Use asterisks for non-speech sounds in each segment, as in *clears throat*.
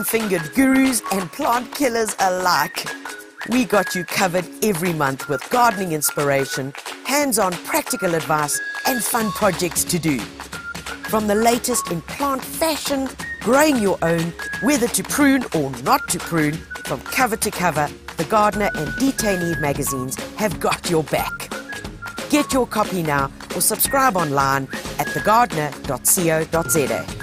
green fingered gurus and plant killers alike. We got you covered every month with gardening inspiration, hands on practical advice, and fun projects to do. From the latest in plant fashion, growing your own, whether to prune or not to prune, from cover to cover, The Gardener and Die Tuinier magazines have got your back. Get your copy now or subscribe online at thegardener.co.za.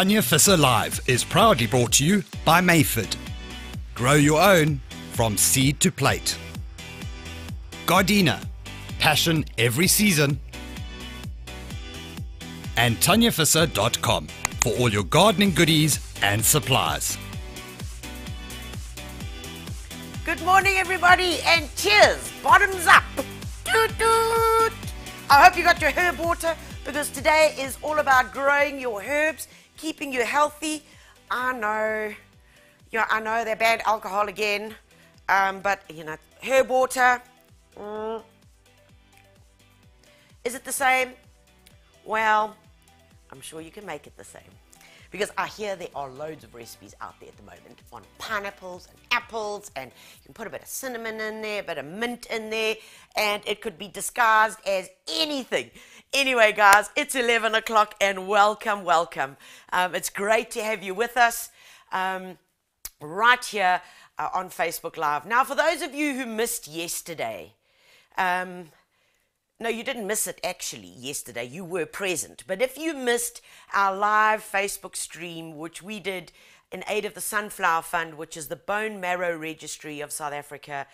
Tanya Visser Live is proudly brought to you by Mayford. Grow your own from seed to plate. Gardena, passion every season. And TanyaVisser.com for all your gardening goodies and supplies. Good morning, everybody, and cheers. Bottoms up. Toot toot. I hope you got your herb water because today is all about growing your herbs keeping you healthy. I know, yeah, I know they're banned alcohol again, um, but you know, herb water. Mm, is it the same? Well, I'm sure you can make it the same. Because I hear there are loads of recipes out there at the moment on pineapples and apples, and you can put a bit of cinnamon in there, a bit of mint in there, and it could be disguised as anything. Anyway, guys, it's 11 o'clock and welcome, welcome. Um, it's great to have you with us um, right here uh, on Facebook Live. Now, for those of you who missed yesterday, um, no, you didn't miss it actually yesterday. You were present. But if you missed our live Facebook stream, which we did in aid of the Sunflower Fund, which is the bone marrow registry of South Africa,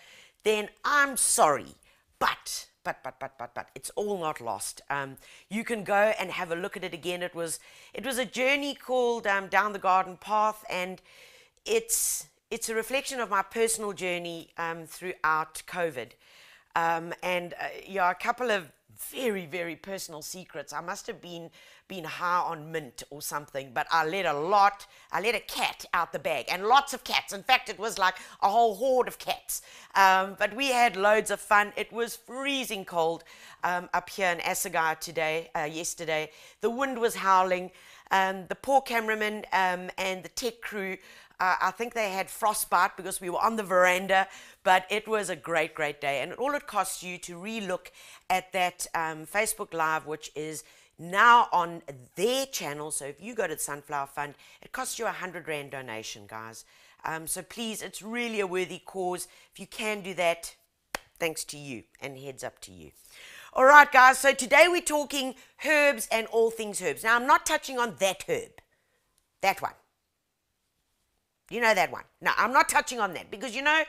then I'm sorry. But but but but but but it's all not lost. Um, you can go and have a look at it again. It was it was a journey called um, down the garden path, and it's it's a reflection of my personal journey um, throughout COVID, um, and uh, yeah, a couple of very very personal secrets. I must have been been high on mint or something, but I let a lot, I let a cat out the bag, and lots of cats. In fact, it was like a whole horde of cats. Um, but we had loads of fun. It was freezing cold um, up here in Assagay today, uh, yesterday. The wind was howling. Um, the poor cameraman um, and the tech crew uh, I think they had frostbite because we were on the veranda, but it was a great, great day. And all it costs you to relook at that um, Facebook Live, which is now on their channel. So if you go to the Sunflower Fund, it costs you a 100 Rand donation, guys. Um, so please, it's really a worthy cause. If you can do that, thanks to you and heads up to you. All right, guys, so today we're talking herbs and all things herbs. Now, I'm not touching on that herb, that one. You know that one. No, I'm not touching on that because you know,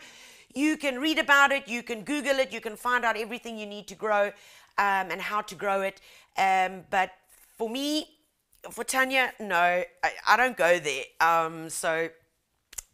you can read about it, you can Google it, you can find out everything you need to grow um, and how to grow it. Um, but for me, for Tanya, no, I, I don't go there. Um, so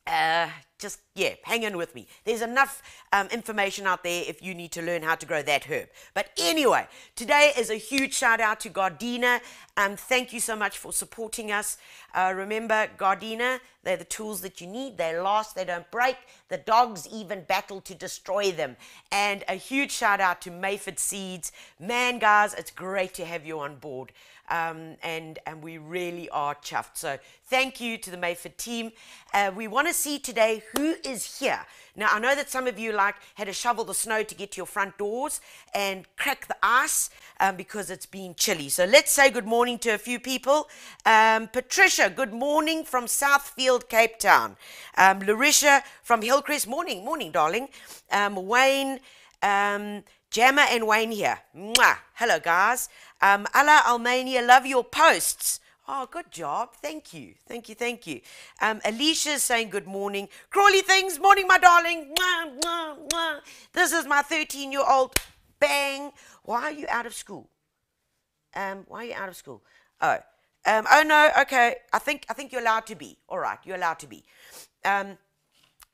uh, just, yeah, hang in with me. There's enough um, information out there if you need to learn how to grow that herb. But anyway, today is a huge shout out to Gardena. Um, thank you so much for supporting us. Uh, remember, Gardena, they're the tools that you need. They last, they don't break. The dogs even battle to destroy them. And a huge shout out to Mayford Seeds. Man, guys, it's great to have you on board um, and, and we really are chuffed. So thank you to the Mayford team. Uh, we want to see today who is here. Now, I know that some of you like had to shovel the snow to get to your front doors and crack the ice um, because it's been chilly. So let's say good morning to a few people. Um, Patricia, good morning from Southfield, Cape Town. Um, Larisha from Hillcrest, morning, morning, darling. Um, Wayne, um, Jammer and Wayne here. Mwah. Hello, guys. Um, Almania, love your posts. Oh, good job. Thank you. Thank you. Thank you. Um, is saying good morning. Crawley things, morning, my darling. Mwah, mwah, mwah. This is my 13 year old. Bang. Why are you out of school? Um, why are you out of school? Oh. Um, oh no, okay. I think I think you're allowed to be. All right, you're allowed to be. Um,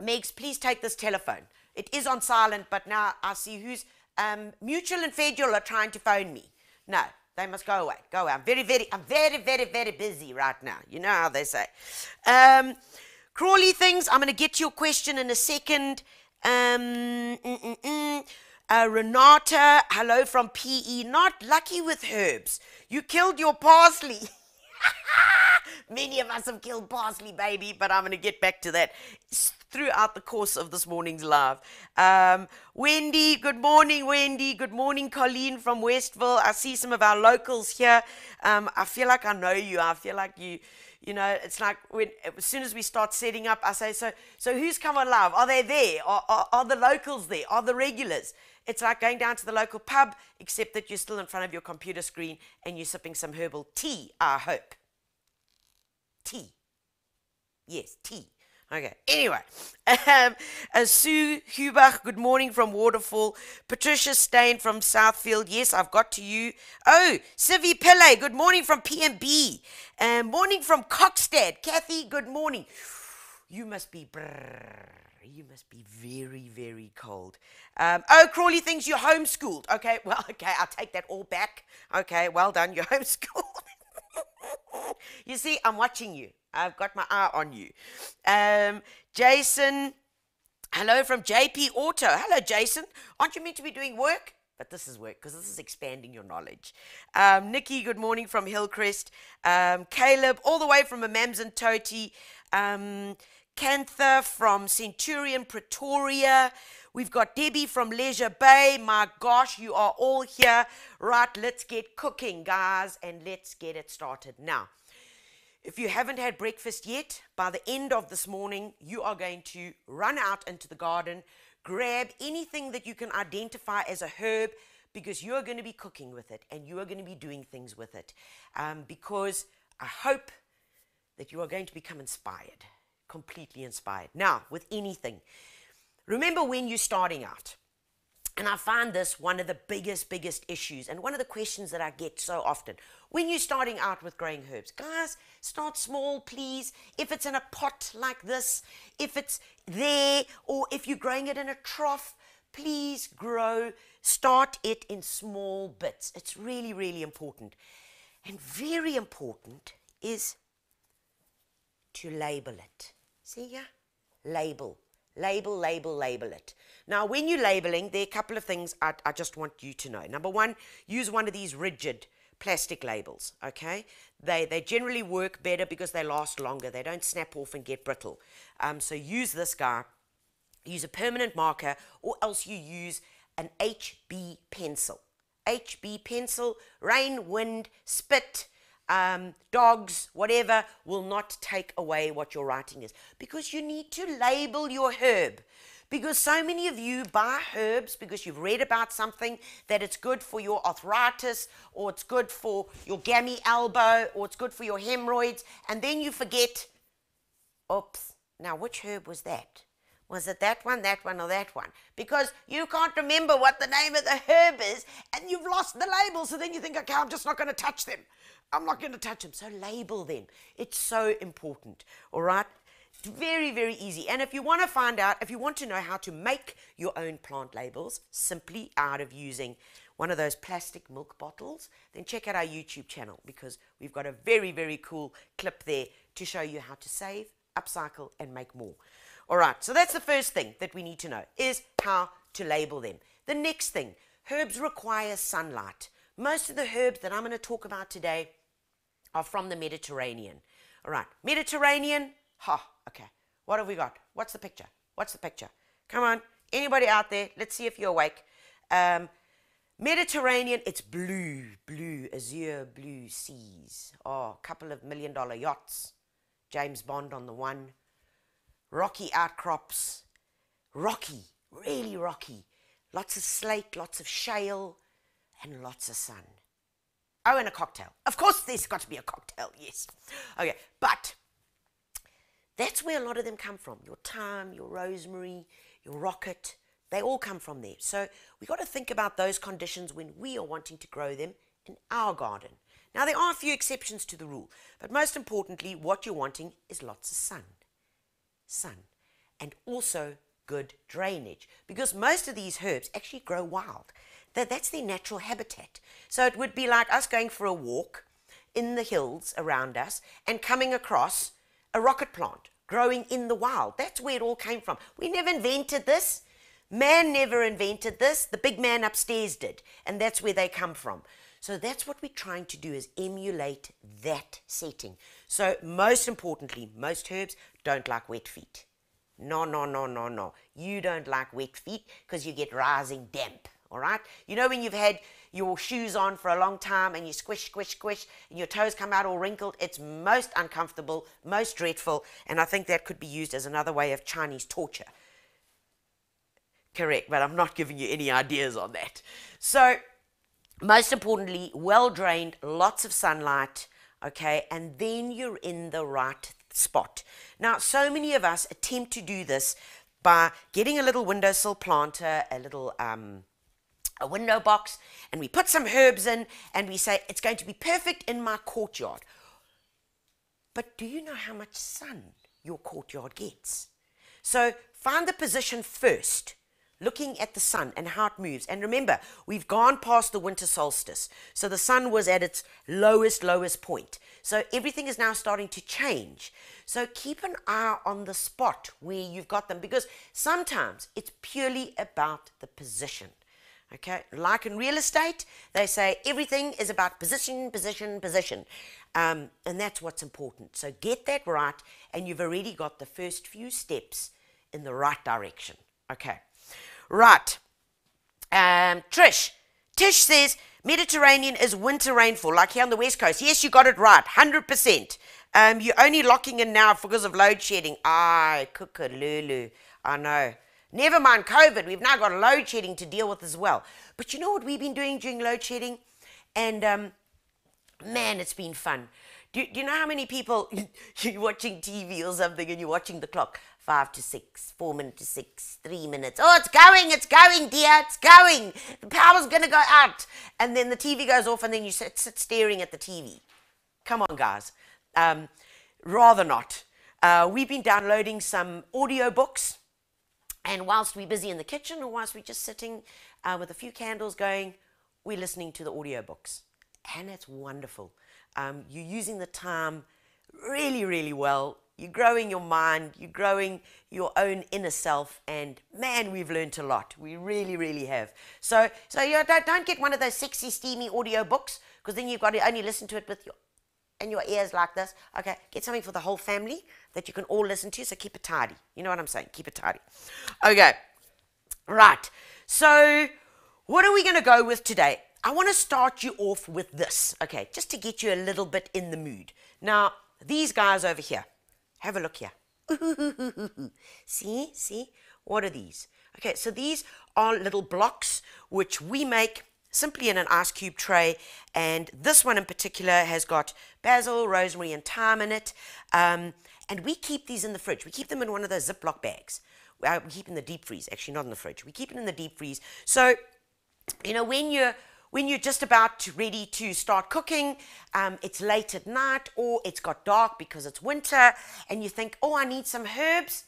Megs, please take this telephone. It is on silent, but now I see who's um, Mutual and Federal are trying to phone me. No, they must go away. Go away. I'm very, very, I'm very, very, very busy right now. You know how they say. Um, Crawley things. I'm going to get to your question in a second. Um. Uh, Renata, hello from PE. Not lucky with herbs. You killed your parsley. *laughs* Many of us have killed parsley, baby, but I'm going to get back to that throughout the course of this morning's live. Um, Wendy, good morning, Wendy. Good morning, Colleen from Westville. I see some of our locals here. Um, I feel like I know you. I feel like you. You know, it's like when as soon as we start setting up, I say, so so who's come on? Are they there? Are, are, are the locals there? Are the regulars? It's like going down to the local pub, except that you're still in front of your computer screen and you're sipping some herbal tea, I hope. Tea. Yes, tea. Okay. Anyway, *laughs* um, uh, Sue Hubach, good morning from Waterfall. Patricia Stain from Southfield. Yes, I've got to you. Oh, Sivi Pele, good morning from PMB. Um, morning from Kokstad. Kathy, good morning. *sighs* You must be brrr, you must be very, very cold. Um, oh, Crawley thinks you're homeschooled. Okay, *laughs* well, okay, I'll take that all back. Okay, well done, you're *laughs* homeschooled. you see, I'm watching you. I've got my eye on you. Um, Jason, hello from JP Auto. Hello, Jason. Aren't you meant to be doing work? But this is work because this is expanding your knowledge. Um, Nikki, good morning from Hillcrest. Um, Caleb, all the way from Amanzimtoti. Um, Cantha from Centurion, Pretoria. We've got Debbie from Leisure Bay. My gosh, you are all here. Right, let's get cooking, guys, and let's get it started now. If you haven't had breakfast yet, by the end of this morning, you are going to run out into the garden, grab anything that you can identify as a herb, because you're going to be cooking with it and you are going to be doing things with it. Um, because I hope that you are going to become inspired, completely inspired. Now, with anything, remember when you're starting out. And I find this one of the biggest, biggest issues, and one of the questions that I get so often when you're starting out with growing herbs. Guys, start small, please. If it's in a pot like this, if it's there, or if you're growing it in a trough, please grow. Start it in small bits. It's really, really important. And very important is to label it. See ya? Label. Label, label, label it. Now, when you're labeling, there are a couple of things I, I just want you to know. Number one, use one of these rigid plastic labels, okay? They, they generally work better because they last longer. They don't snap off and get brittle. Um, so use this guy. Use a permanent marker or else you use an HB pencil. HB pencil, rain, wind, spit, um, dogs, whatever, will not take away what your writing is because you need to label your herb. Because so many of you buy herbs because you've read about something that it's good for your arthritis or it's good for your gammy elbow or it's good for your hemorrhoids, and then you forget, oops, now which herb was that? Was it that one, that one, or that one? Because you can't remember what the name of the herb is and you've lost the label. So then you think, okay, I'm just not going to touch them. I'm not going to touch them. So label them. It's so important. All right? It's very, very easy. And if you want to find out, if you want to know how to make your own plant labels simply out of using one of those plastic milk bottles, then check out our YouTube channel because we've got a very, very cool clip there to show you how to save, upcycle, and make more. All right, so that's the first thing that we need to know is how to label them. The next thing, herbs require sunlight. Most of the herbs that I'm going to talk about today are from the Mediterranean. All right, Mediterranean, ha, Okay, what have we got? What's the picture? What's the picture? Come on, anybody out there? Let's see if you're awake. Um, Mediterranean, it's blue, blue, azure blue seas. Oh, a couple of million dollar yachts. James Bond on the one. Rocky outcrops. Rocky, really rocky. Lots of slate, lots of shale, and lots of sun. Oh, and a cocktail. Of course, there's got to be a cocktail, yes. Okay, but that's where a lot of them come from. Your thyme, your rosemary, your rocket, they all come from there. So we've got to think about those conditions when we are wanting to grow them in our garden. Now, there are a few exceptions to the rule, but most importantly, what you're wanting is lots of sun. Sun. And also good drainage, because most of these herbs actually grow wild. That, that's their natural habitat. So it would be like us going for a walk in the hills around us and coming across a rocket plant growing in the wild. That's where it all came from. We never invented this. Man never invented this. The big man upstairs did. And that's where they come from. So that's what we're trying to do is emulate that setting. So most importantly, most herbs don't like wet feet. No, no, no, no, no. You don't like wet feet because you get rising damp. All right? You know when you've had your shoes on for a long time and you squish, squish, squish, and your toes come out all wrinkled? It's most uncomfortable, most dreadful, and I think that could be used as another way of Chinese torture. Correct, but I'm not giving you any ideas on that. So, most importantly, well drained, lots of sunlight, okay, and then you're in the right spot. Now, so many of us attempt to do this by getting a little windowsill planter, a little um, a window box, and we put some herbs in, and we say it's going to be perfect in my courtyard. But do you know how much sun your courtyard gets? So find the position first looking at the sun and how it moves. And remember, we've gone past the winter solstice. So the sun was at its lowest, lowest point. So everything is now starting to change. So keep an eye on the spot where you've got them because sometimes it's purely about the position. Okay, like in real estate, they say everything is about position, position, position. Um, and that's what's important. So get that right, and you've already got the first few steps in the right direction. Okay. Right. Um, Trish. Tish says Mediterranean is winter rainfall, like here on the West Coast. Yes, you got it right, 100%. Um, you're only locking in now because of load shedding. Ah, Lulu. I know. Never mind COVID, we've now got load shedding to deal with as well. But you know what we've been doing during load shedding? And um, man, it's been fun. Do, do you know how many people *laughs* you're watching TV or something and you're watching the clock? five to six, four minutes to six, three minutes. Oh, it's going, it's going, dear, it's going. The power's going to go out. And then the TV goes off, and then you sit, sit staring at the TV. Come on, guys. Um, rather not. Uh, we've been downloading some audio books, and whilst we're busy in the kitchen, or whilst we're just sitting uh, with a few candles going, we're listening to the audio books. And it's wonderful. Um, you're using the time really, really well you're growing your mind, you're growing your own inner self, and man, we've learned a lot. We really, really have. So, so you don't, don't get one of those sexy, steamy audio books because then you've got to only listen to it with your in your ears like this. Okay, get something for the whole family that you can all listen to. So keep it tidy. You know what I'm saying? Keep it tidy. Okay, right. So, what are we going to go with today? I want to start you off with this. Okay, just to get you a little bit in the mood. Now, these guys over here. Have a look here. *laughs* see, see? What are these? Okay, so these are little blocks which we make simply in an ice cube tray. And this one in particular has got basil, rosemary, and thyme in it. Um, and we keep these in the fridge. We keep them in one of those Ziploc bags. Uh, we keep in the deep freeze, actually, not in the fridge. We keep it in the deep freeze. So, you know, when you're when you're just about ready to start cooking, um, it's late at night or it's got dark because it's winter, and you think, oh, I need some herbs.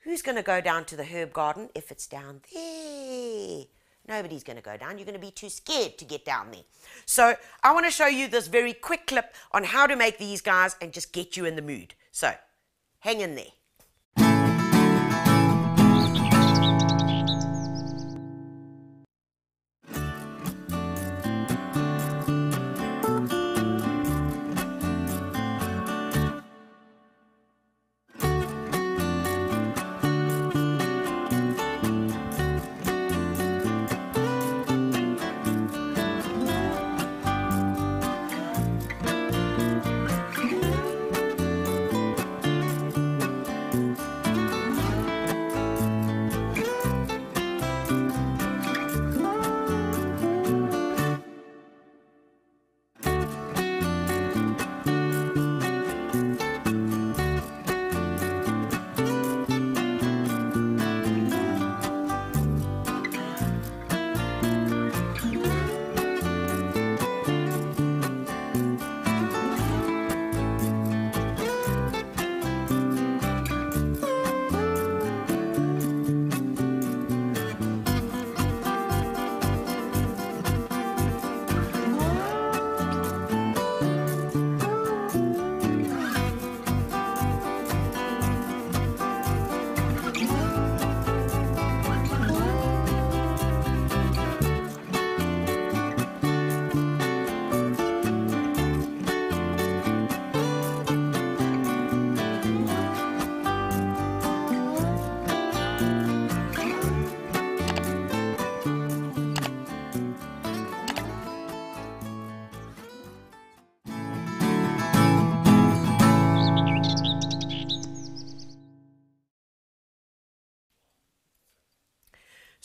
Who's going to go down to the herb garden if it's down there? Nobody's going to go down. You're going to be too scared to get down there. So I want to show you this very quick clip on how to make these guys and just get you in the mood. So hang in there.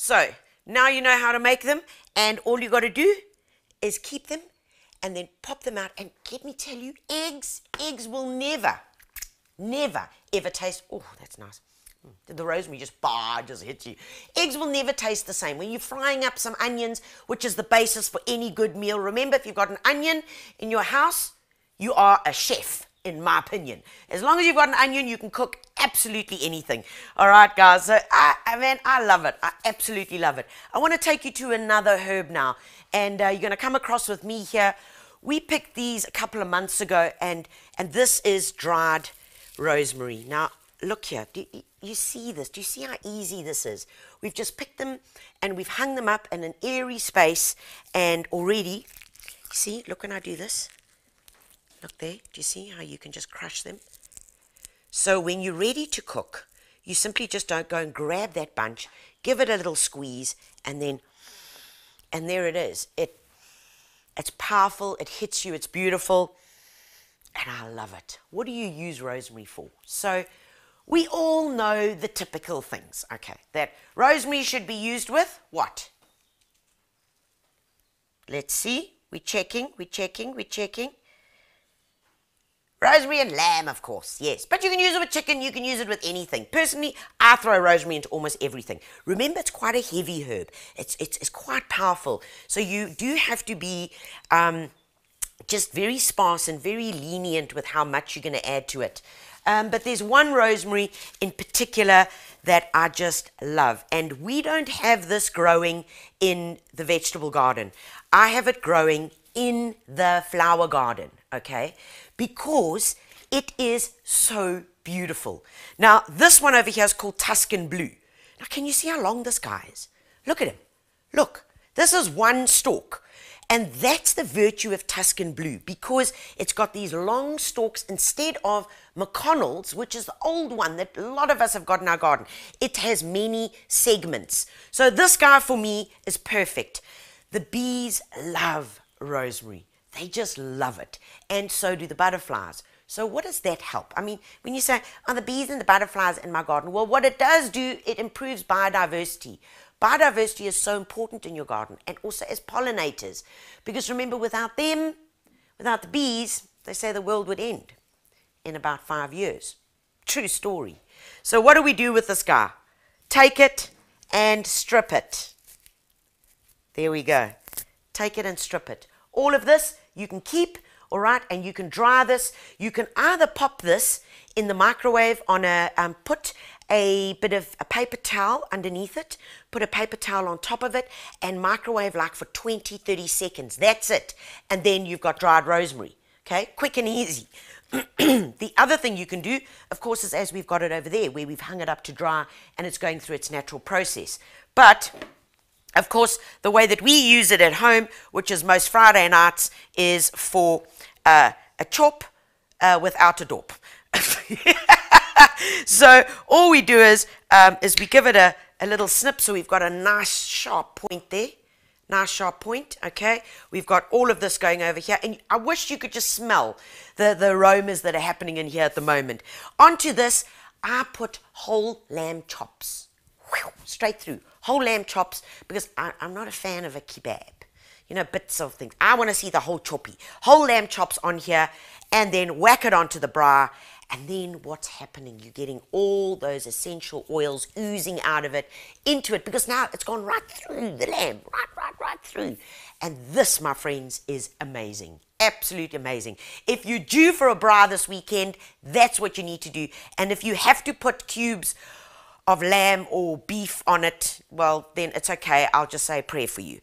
So now you know how to make them, and all you got to do is keep them and then pop them out. And let me tell you, eggs, eggs will never, never, ever taste. Oh, that's nice. Mm, The rosemary just bah, just hits you. Eggs will never taste the same. When you're frying up some onions, which is the basis for any good meal, remember if you've got an onion in your house, you are a chef, in my opinion. As long as you've got an onion, you can cook absolutely anything. All right, guys. So, I, I man, I love it. I absolutely love it. I want to take you to another herb now, and uh, you're going to come across with me here. We picked these a couple of months ago, and and this is dried rosemary. Now, look here. Do you, you see this? Do you see how easy this is? We've just picked them and we've hung them up in an airy space, and already, see, look when I do this. Look there. Do you see how you can just crush them? So when you're ready to cook, you simply just don't go and grab that bunch, give it a little squeeze, and then, and there it is. It, it's powerful. It hits you. It's beautiful, and I love it. What do you use rosemary for? So we all know the typical things. Okay, that rosemary should be used with what? Let's see. We're checking. We're checking. We're checking. Rosemary and lamb, of course, yes. But you can use it with chicken, you can use it with anything. Personally, I throw rosemary into almost everything. Remember, it's quite a heavy herb, it's, it's, it's quite powerful. So you do have to be um, just very sparse and very lenient with how much you're going to add to it. Um, but there's one rosemary in particular that I just love. And we don't have this growing in the vegetable garden. I have it growing in the flower garden, okay? Because it is so beautiful. Now, this one over here is called Tuscan Blue. Now, can you see how long this guy is? Look at him. Look, this is one stalk. And that's the virtue of Tuscan Blue because it's got these long stalks instead of McConnell's, which is the old one that a lot of us have got in our garden. It has many segments. So this guy for me is perfect. The bees love rosemary. They just love it. And so do the butterflies. So what does that help? I mean, when you say, are the bees and the butterflies in my garden? Well, what it does do, it improves biodiversity. Biodiversity is so important in your garden and also as pollinators. Because remember, without them, without the bees, they say the world would end in about five years. True story. So what do we do with this guy? Take it and strip it. There we go. Take it and strip it. All of this you can keep, all right, and you can dry this. You can either pop this in the microwave on a, um, put a bit of a paper towel underneath it, put a paper towel on top of it, and microwave like for 20, 30 seconds. That's it. And then you've got dried rosemary. Okay, quick and easy. *clears throat* the other thing you can do, of course, is as we've got it over there, where we've hung it up to dry and it's going through its natural process. But of course, the way that we use it at home, which is most Friday nights, is for uh, a chop uh, without a dorp. *laughs* so all we do is um, is we give it a, a little snip, so we've got a nice sharp point there. Nice sharp point, okay? We've got all of this going over here, and I wish you could just smell the, the aromas that are happening in here at the moment. Onto this, I put whole lamb chops. Straight through. Whole lamb chops, because I, I'm not a fan of a kebab. You know, bits of things. I want to see the whole choppy. Whole lamb chops on here, and then whack it onto the braai, and then what's happening? You're getting all those essential oils oozing out of it into it because now it's gone right through the lamb, right, right, right through. And this, my friends, is amazing. Absolute amazing. If you're due for a braai this weekend, that's what you need to do. And if you have to put cubes of lamb or beef on it, well, then it's okay. I'll just say a prayer for you.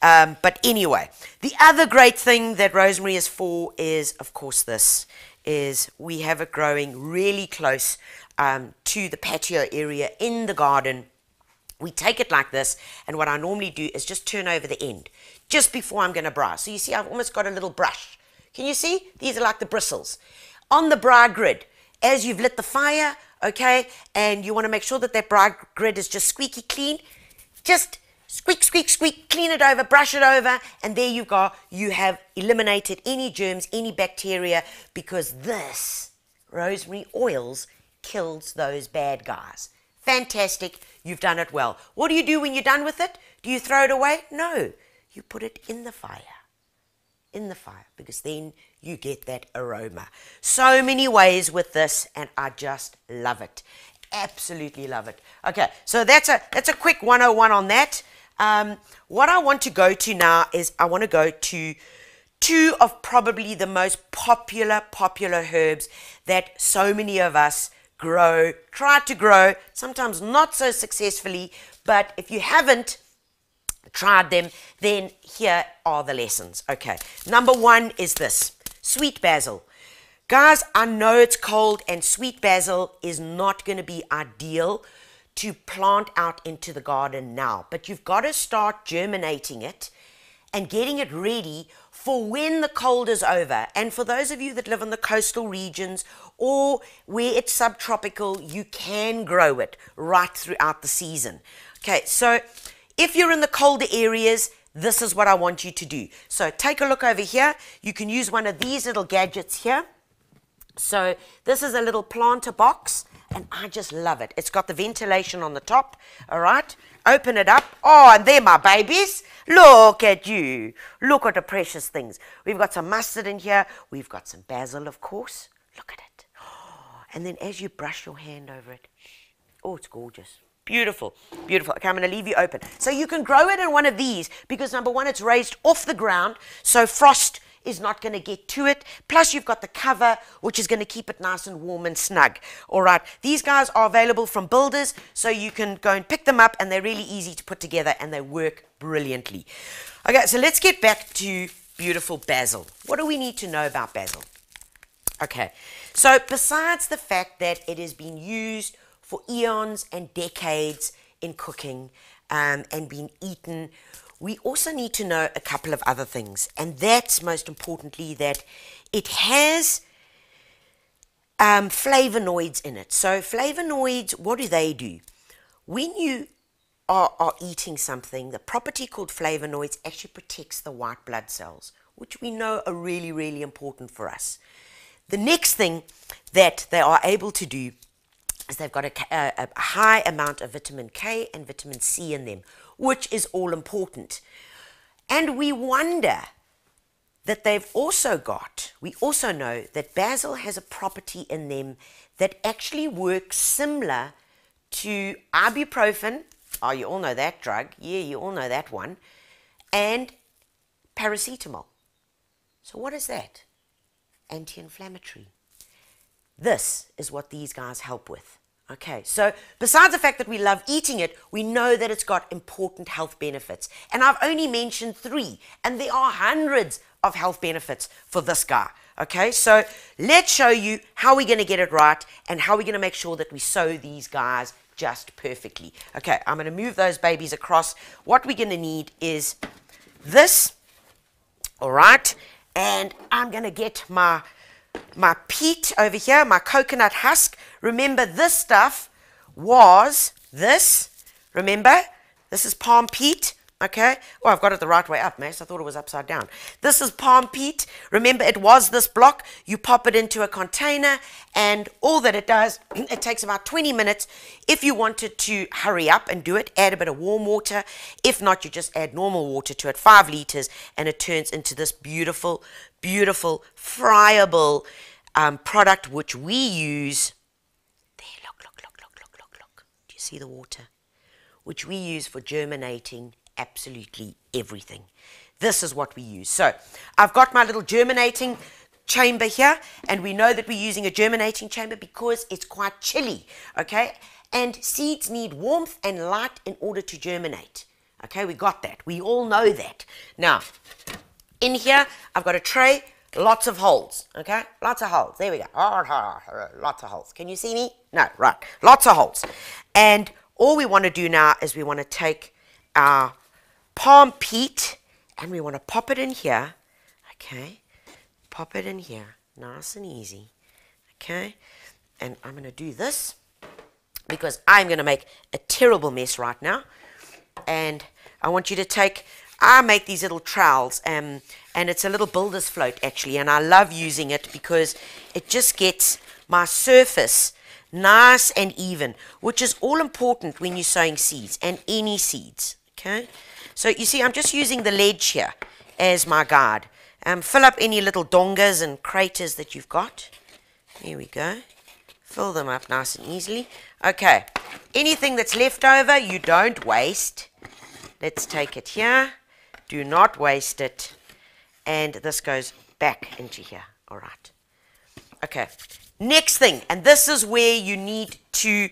Um, but anyway, the other great thing that rosemary is for is, of course, this is we have it growing really close um, to the patio area in the garden. We take it like this, and what I normally do is just turn over the end just before I'm going to braai. So you see, I've almost got a little brush. Can you see? These are like the bristles. On the braai grid, as you've lit the fire, okay, and you want to make sure that that braai grid is just squeaky clean, just squeak, squeak, squeak, clean it over, brush it over, and there you go. You have eliminated any germs, any bacteria, because this rosemary oils kills those bad guys. Fantastic. You've done it well. What do you do when you're done with it? Do you throw it away? No. You put it in the fire. In the fire, because then you get that aroma. So many ways with this, and I just love it. Absolutely love it. Okay, so that's a that's a quick 101 on that. Um, what I want to go to now is I want to go to two of probably the most popular popular herbs that so many of us grow, try to grow, sometimes not so successfully, but if you haven't tried them, then here are the lessons. Okay, number one is this sweet basil. Guys, I know it's cold and sweet basil is not going to be ideal to plant out into the garden now, but you've got to start germinating it and getting it ready for when the cold is over. And for those of you that live in the coastal regions or where it's subtropical, you can grow it right throughout the season. Okay, so if you're in the colder areas, this is what I want you to do. So take a look over here. You can use one of these little gadgets here. So this is a little planter box and I just love it. It's got the ventilation on the top, all right? Open it up. Oh, and there, my babies. Look at you. Look at the precious things. We've got some mustard in here. We've got some basil, of course. Look at it. *gasps* And then as you brush your hand over it, oh, it's gorgeous. Beautiful, beautiful. Okay, I'm going to leave you open. So you can grow it in one of these because number one, it's raised off the ground, so frost is not going to get to it. Plus, you've got the cover, which is going to keep it nice and warm and snug. All right, these guys are available from builders, so you can go and pick them up, and they're really easy to put together, and they work brilliantly. Okay, so let's get back to beautiful basil. What do we need to know about basil? Okay, so besides the fact that it has been used for eons and decades in cooking um, and being eaten we also need to know a couple of other things, and that's most importantly that it has um, flavonoids in it. So, flavonoids, what do they do? When you are, are eating something, the property called flavonoids actually protects the white blood cells, which we know are really, really important for us. The next thing that they are able to do is they've got a, a, a high amount of vitamin K and vitamin C in them, which is all important. And we wonder that they've also got, we also know that basil has a property in them that actually works similar to ibuprofen. Oh, you all know that drug. Yeah, you all know that one. And paracetamol. So, what is that? Anti inflammatory. This is what these guys help with. Okay, so besides the fact that we love eating it, we know that it's got important health benefits. And I've only mentioned three, and there are hundreds of health benefits for this guy. Okay, so let's show you how we're going to get it right and how we're going to make sure that we sow these guys just perfectly. Okay, I'm going to move those babies across. What we're going to need is this, all right, and I'm going to get my my peat over here, my coconut husk. Remember, this stuff was this. Remember, this is palm peat. Okay. Oh, I've got it the right way up, Mace. I thought it was upside down. This is palm peat. Remember, it was this block. You pop it into a container, and all that it does, *clears throat* it takes about 20 minutes. If you wanted to hurry up and do it, add a bit of warm water. If not, you just add normal water to it, five liters, and it turns into this beautiful, beautiful, friable um, product which we use. There, look, look, look, look, look, look, look. Do you see the water? Which we use for germinating absolutely everything. This is what we use. So I've got my little germinating chamber here, and we know that we're using a germinating chamber because it's quite chilly, okay? And seeds need warmth and light in order to germinate. Okay, we got that. We all know that. Now, in here, I've got a tray, lots of holes, okay? Lots of holes. There we go. Ah, lots of holes. Can you see me? No, right. Lots of holes. And all we want to do now is we want to take our palm peat and we want to pop it in here, okay? Pop it in here, nice and easy, okay? And I'm going to do this because I'm going to make a terrible mess right now. And I want you to take I make these little trowels, um, and it's a little builder's float actually, and I love using it because it just gets my surface nice and even, which is all important when you're sowing seeds and any seeds. Okay, so you see, I'm just using the ledge here as my guide. Um, fill up any little dongas and craters that you've got. Here we go. Fill them up nice and easily. Okay, anything that's left over, you don't waste. Let's take it here. Do not waste it. And this goes back into here. All right. Okay. Next thing, and this is where you need to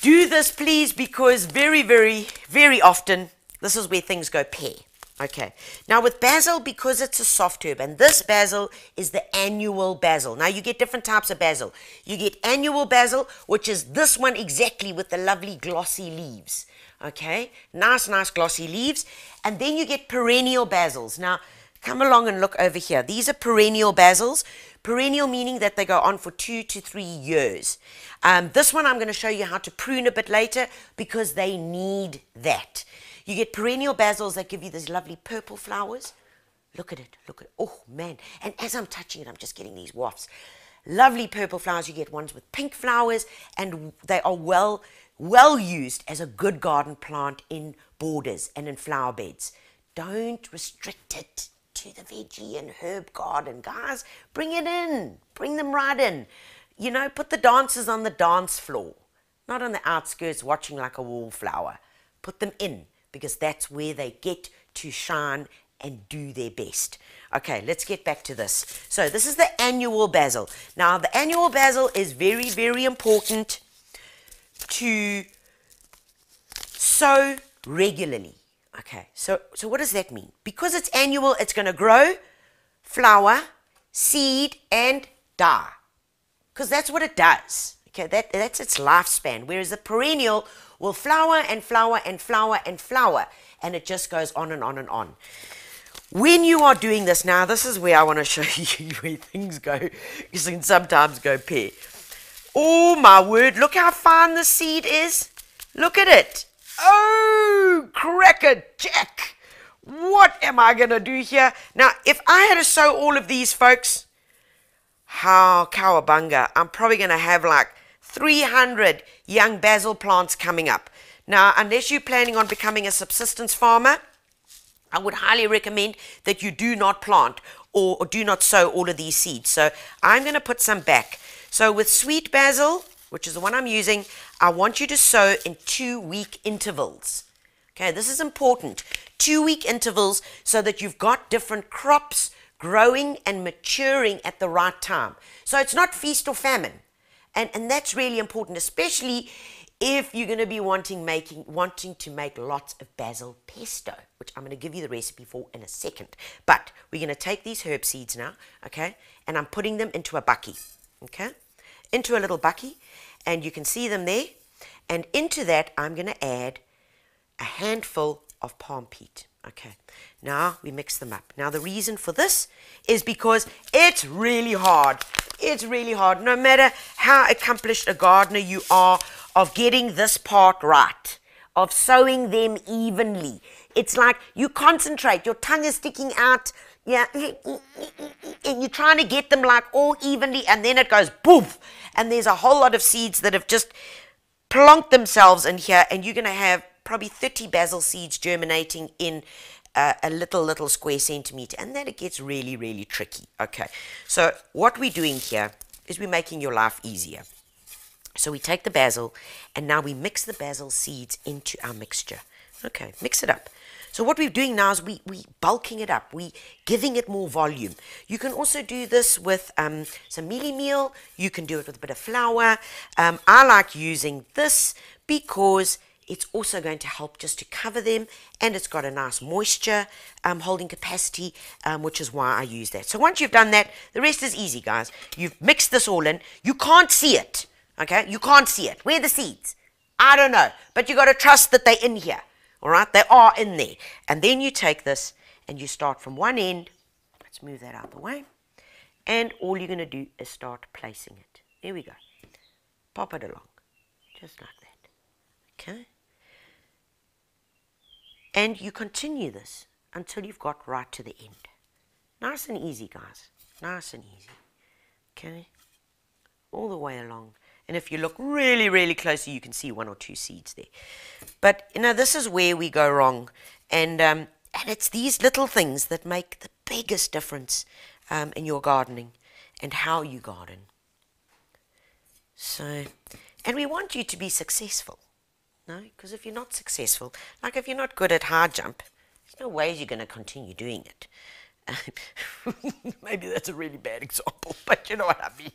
do this, please, because very, very, very often this is where things go pear. Okay. Now with basil, because it's a soft herb, and this basil is the annual basil. Now you get different types of basil. You get annual basil, which is this one exactly with the lovely glossy leaves. Okay. Nice, nice glossy leaves. And then you get perennial basils. Now, come along and look over here. These are perennial basils. Perennial meaning that they go on for two to three years. Um, this one I'm going to show you how to prune a bit later because they need that. You get perennial basils that give you these lovely purple flowers. Look at it. Look at it. Oh, man. And as I'm touching it, I'm just getting these wafts. Lovely purple flowers. You get ones with pink flowers, and they are well, well used as a good garden plant in borders and in flower beds. Don't restrict it to the veggie and herb garden, guys. Bring it in. Bring them right in. You know, put the dancers on the dance floor, not on the outskirts watching like a wallflower. Put them in because that's where they get to shine and do their best. Okay, let's get back to this. So this is the annual basil. Now the annual basil is very, very important to sow regularly. Okay, so, so what does that mean? Because it's annual, it's going to grow, flower, seed, and die. Because that's what it does. Okay, that, that's its lifespan. Whereas the perennial will flower and flower and flower and flower. And it just goes on and on and on. When you are doing this, now this is where I want to show *laughs* you where things go. You can sometimes go pear. Oh my word, look how fine the seed is. Look at it. Oh, cracker jack. What am I going to do here? Now, if I had to sow all of these, folks, how cowabunga. I'm probably going to have like 300 young basil plants coming up. Now, unless you're planning on becoming a subsistence farmer, I would highly recommend that you do not plant or, or do not sow all of these seeds. So I'm going to put some back. So with sweet basil, which is the one I'm using, I want you to sow in two week intervals. Okay, this is important. Two week intervals so that you've got different crops growing and maturing at the right time. So it's not feast or famine. And, and that's really important, especially if you're going to be wanting making wanting to make lots of basil pesto, which I'm going to give you the recipe for in a second. But we're going to take these herb seeds now, okay, and I'm putting them into a bucky, okay, into a little bucky, and you can see them there. And into that, I'm going to add a handful of palm peat. Okay, now we mix them up. Now the reason for this is because it's really hard. It's really hard, no matter how accomplished a gardener you are, of getting this part right, of sowing them evenly. It's like you concentrate, your tongue is sticking out, yeah, and you're trying to get them like all evenly, and then it goes poof, and there's a whole lot of seeds that have just plonked themselves in here, and you're going to have probably 30 basil seeds germinating in a little, little square centimeter. And then it gets really, really tricky. Okay, so what we're doing here is we're making your life easier. So we take the basil, and now we mix the basil seeds into our mixture. Okay, mix it up. So what we're doing now is we we bulking it up. We giving it more volume. You can also do this with um, some mealie meal. You can do it with a bit of flour. Um, I like using this because it's also going to help just to cover them and it's got a nice moisture um, holding capacity, um, which is why I use that. So once you've done that, the rest is easy, guys. You've mixed this all in. You can't see it, okay? You can't see it. Where are the seeds? I don't know, but you got to trust that they're in here, all right? They are in there. And then you take this and you start from one end. Let's move that out the way. And all you're going to do is start placing it. Here we go. Pop it along, just like that. Okay? And you continue this until you've got right to the end. Nice and easy, guys. Nice and easy. Okay? All the way along And if you look really, really closely, you can see one or two seeds there. But, you know, this is where we go wrong. And, um, and it's these little things that make the biggest difference um, in your gardening and how you garden. So, and we want you to be successful. No, because if you're not successful, like if you're not good at high jump, there's no ways you're going to continue doing it. *laughs* Maybe that's a really bad example, *laughs* but you know what I mean.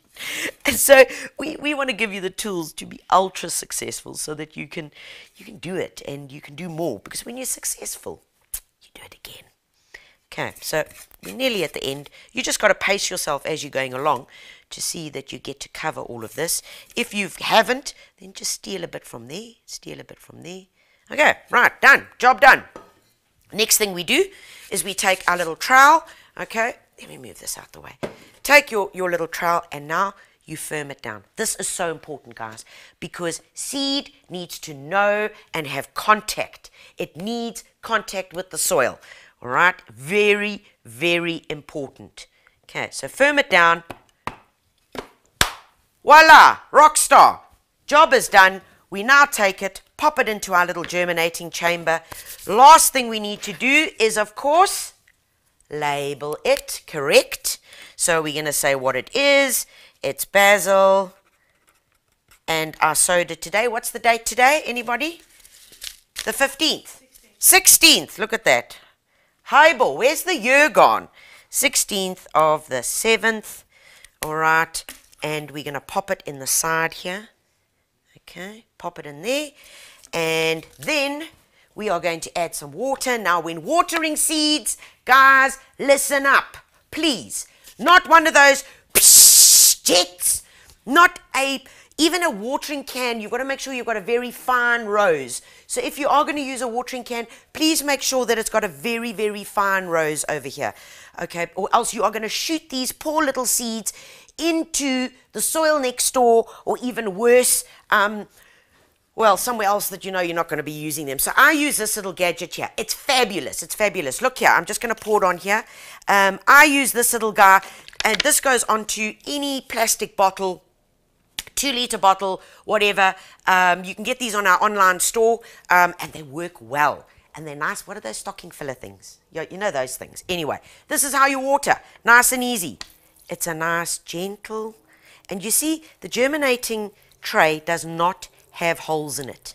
And so we, we want to give you the tools to be ultra successful so that you can you can do it and you can do more because when you're successful, you do it again. Okay, so we're nearly at the end. You just got to pace yourself as you're going along to see that you get to cover all of this. If you haven't, then just steal a bit from there, steal a bit from there. Okay, right, done. Job done. Next thing we do is we take our little trowel, okay? Let me move this out the way. Take your, your little trowel and now you firm it down. This is so important, guys, because seed needs to know and have contact. It needs contact with the soil. All right? Very, very important. Okay, so firm it down. Voila, rock star. Job is done. We now take it, pop it into our little germinating chamber. Last thing we need to do is, of course, label it correct. So we're going to say what it is. It's basil. And our soda today. What's the date today? Anybody? The 15th. 16th. 16th. Look at that. Highball. Where's the year gone? 16th of the 7th. All right and we're going to pop it in the side here. Okay, pop it in there. And then we are going to add some water. Now, when watering seeds, guys, listen up, please. Not one of those *laughs* jets, not a even a watering can, you've got to make sure you've got a very fine rose. So if you are going to use a watering can, please make sure that it's got a very, very fine rose over here. Okay, or else you are going to shoot these poor little seeds into the soil next door, or even worse, um, well, somewhere else that you know you're not going to be using them. So I use this little gadget here. It's fabulous. It's fabulous. Look here. I'm just going to pour it on here. Um, I use this little guy, and this goes onto any plastic bottle, two liter bottle, whatever. Um, you can get these on our online store, um, and they work well. And they're nice. What are those stocking filler things? You, you know those things. Anyway, this is how you water. Nice and easy. It's a nice, gentle, and you see the germinating tray does not have holes in it.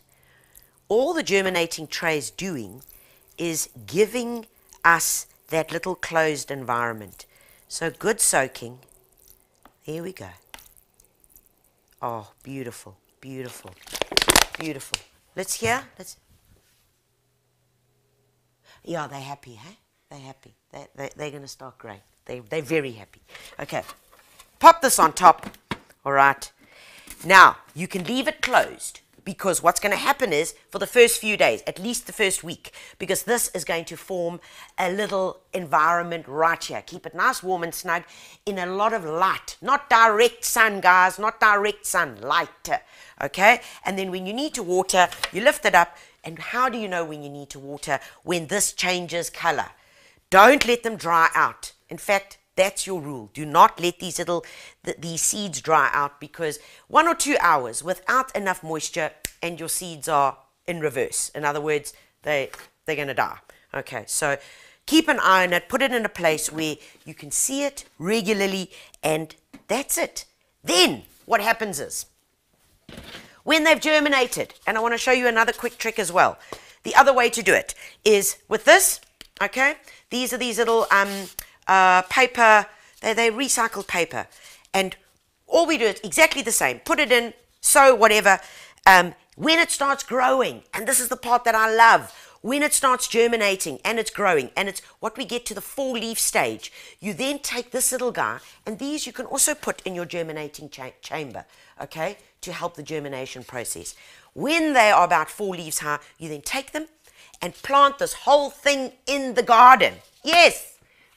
All the germinating tray is doing is giving us that little closed environment. So good soaking. There we go. Oh, beautiful, beautiful, beautiful. Let's hear. Let's. Yeah, they're happy, huh? They're happy. They, they, they're going to start growing. They, they're very happy. Okay, pop this on top. All right. Now, you can leave it closed because what's going to happen is for the first few days, at least the first week, because this is going to form a little environment right here. Keep it nice, warm, and snug in a lot of light. Not direct sun, guys, not direct sun, light. Okay? And then when you need to water, you lift it up. And how do you know when you need to water? When this changes color. Don't let them dry out. In fact, that's your rule. Do not let these little the, these seeds dry out because one or two hours without enough moisture and your seeds are in reverse. In other words, they they're going to die. Okay, so keep an eye on it. Put it in a place where you can see it regularly, and that's it. Then what happens is when they've germinated, and I want to show you another quick trick as well. The other way to do it is with this. Okay, these are these little um, uh, paper, they, they recycled paper. And all we do is exactly the same. Put it in, sow whatever. Um, when it starts growing, and this is the part that I love, when it starts germinating and it's growing, and it's what we get to the four leaf stage, you then take this little guy, and these you can also put in your germinating cha- chamber, okay, to help the germination process. When they are about four leaves high, you then take them and plant this whole thing in the garden. Yes,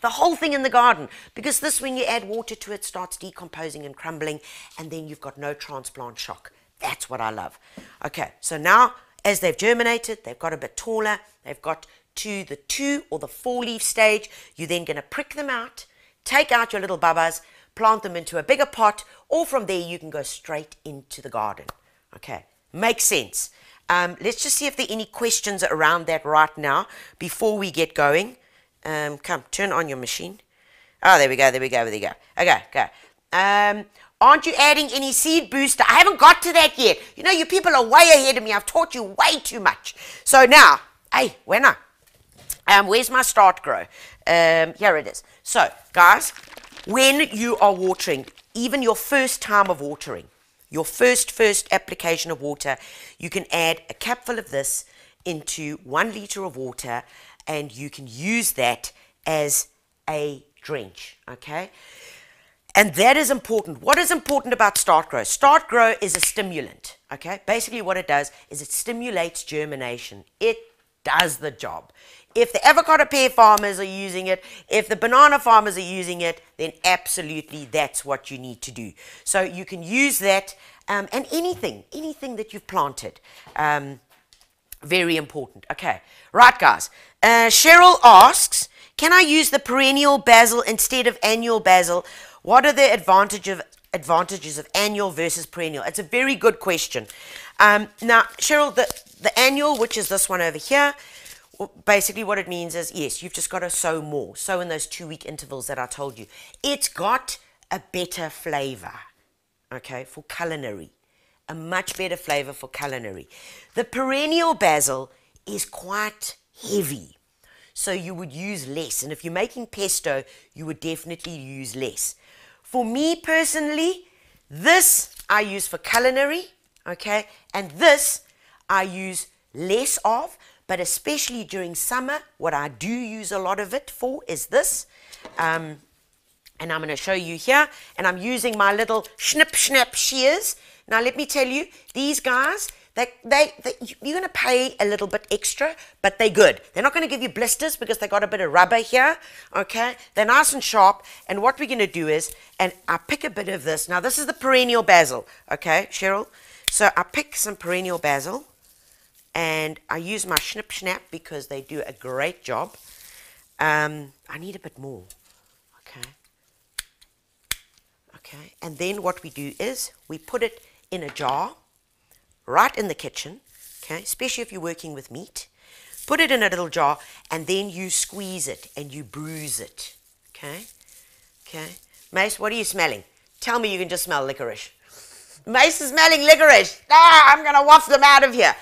the whole thing in the garden. Because this, when you add water to it, starts decomposing and crumbling, and then you've got no transplant shock. That's what I love. Okay, so now as they've germinated, they've got a bit taller, they've got to the two or the four leaf stage, you're then going to prick them out, take out your little bubbas, plant them into a bigger pot, or from there you can go straight into the garden. Okay, makes sense. Um, let's just see if there are any questions around that right now before we get going. Um, come, turn on your machine. Oh, there we go, there we go, there we go. Okay, go. Um, aren't you adding any seed booster? I haven't got to that yet. You know, you people are way ahead of me. I've taught you way too much. So now, hey, when I, um, where's my start grow? Um, here it is. So, guys, when you are watering, even your first time of watering, your first first application of water, you can add a capful of this into one liter of water, and you can use that as a drench. Okay. And that is important. What is important about Start Grow? Start Grow is a stimulant. Okay. Basically, what it does is it stimulates germination. It does the job. If the avocado pear farmers are using it, if the banana farmers are using it, then absolutely that's what you need to do. So you can use that um, and anything, anything that you've planted. Um, very important. Okay, right, guys. Uh, Cheryl asks, can I use the perennial basil instead of annual basil? What are the advantage of, advantages of annual versus perennial? It's a very good question. Um, now, Cheryl, the, the annual, which is this one over here, basically what it means is yes, you've just got to sow more. Sow in those two week intervals that I told you. It's got a better flavor, okay, for culinary. A much better flavor for culinary. The perennial basil is quite heavy. So you would use less. And if you're making pesto, you would definitely use less. For me personally, this I use for culinary, okay? And this I use less of but especially during summer, what I do use a lot of it for is this. Um, and I'm going to show you here. And I'm using my little snip snap shears. Now, let me tell you, these guys, they, they, they, you're going to pay a little bit extra, but they're good. They're not going to give you blisters because they got a bit of rubber here, okay? They're nice and sharp. And what we're going to do is, and I pick a bit of this. Now, this is the perennial basil, okay, Cheryl? So I pick some perennial basil and I use my Snip Snap because they do a great job. Um, I need a bit more. Okay. Okay. And then what we do is we put it in a jar right in the kitchen. Okay. Especially if you're working with meat. Put it in a little jar and then you squeeze it and you bruise it. Okay. Okay. Mace, what are you smelling? Tell me you can just smell licorice. Mace is smelling licorice. Ah, I'm going to waft them out of here.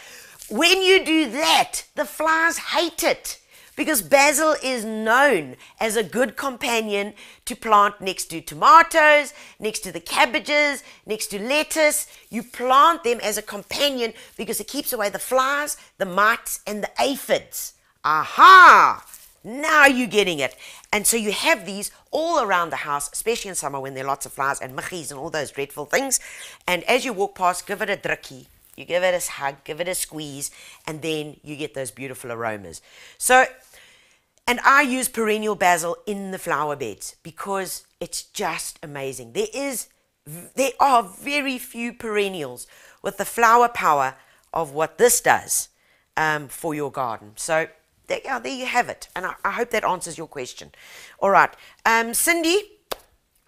When you do that, the flies hate it because basil is known as a good companion to plant next to tomatoes, next to the cabbages, next to lettuce. You plant them as a companion because it keeps away the flies, the mites, and the aphids. Aha! Now you're getting it. And so you have these all around the house, especially in summer when there are lots of flies and muggies and all those dreadful things. And as you walk past, give it a drukkie you give it a hug, give it a squeeze, and then you get those beautiful aromas. So, and I use perennial basil in the flower beds because it's just amazing. There is, there are very few perennials with the flower power of what this does um, for your garden. So there, yeah, there you have it. And I, I, hope that answers your question. All right. Um, Cindy,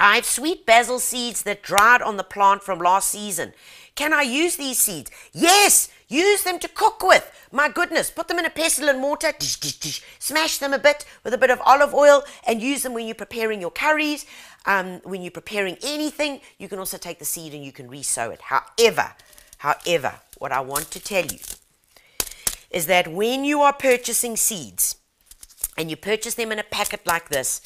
I have sweet basil seeds that dried on the plant from last season. Can I use these seeds? Yes, use them to cook with. My goodness, put them in a pestle and mortar, dish, dish, dish, smash them a bit with a bit of olive oil, and use them when you're preparing your curries. Um, when you're preparing anything, you can also take the seed and you can resow it. However, however, what I want to tell you is that when you are purchasing seeds and you purchase them in a packet like this,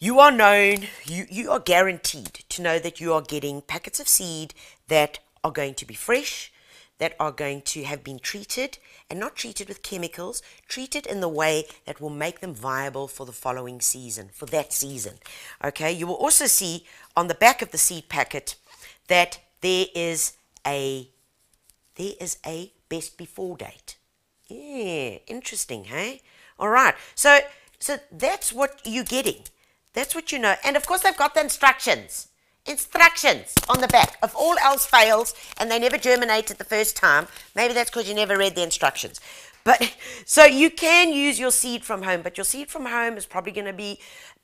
you are known, you, you are guaranteed to know that you are getting packets of seed that are going to be fresh, that are going to have been treated and not treated with chemicals, treated in the way that will make them viable for the following season, for that season. Okay, you will also see on the back of the seed packet that there is a there is a best before date. Yeah, interesting, hey? All right. So so that's what you're getting. That's what you know. And of course they've got the instructions instructions on the back. If all else fails and they never germinated the first time, maybe that's because you never read the instructions. But *laughs* so you can use your seed from home, but your seed from home is probably going to be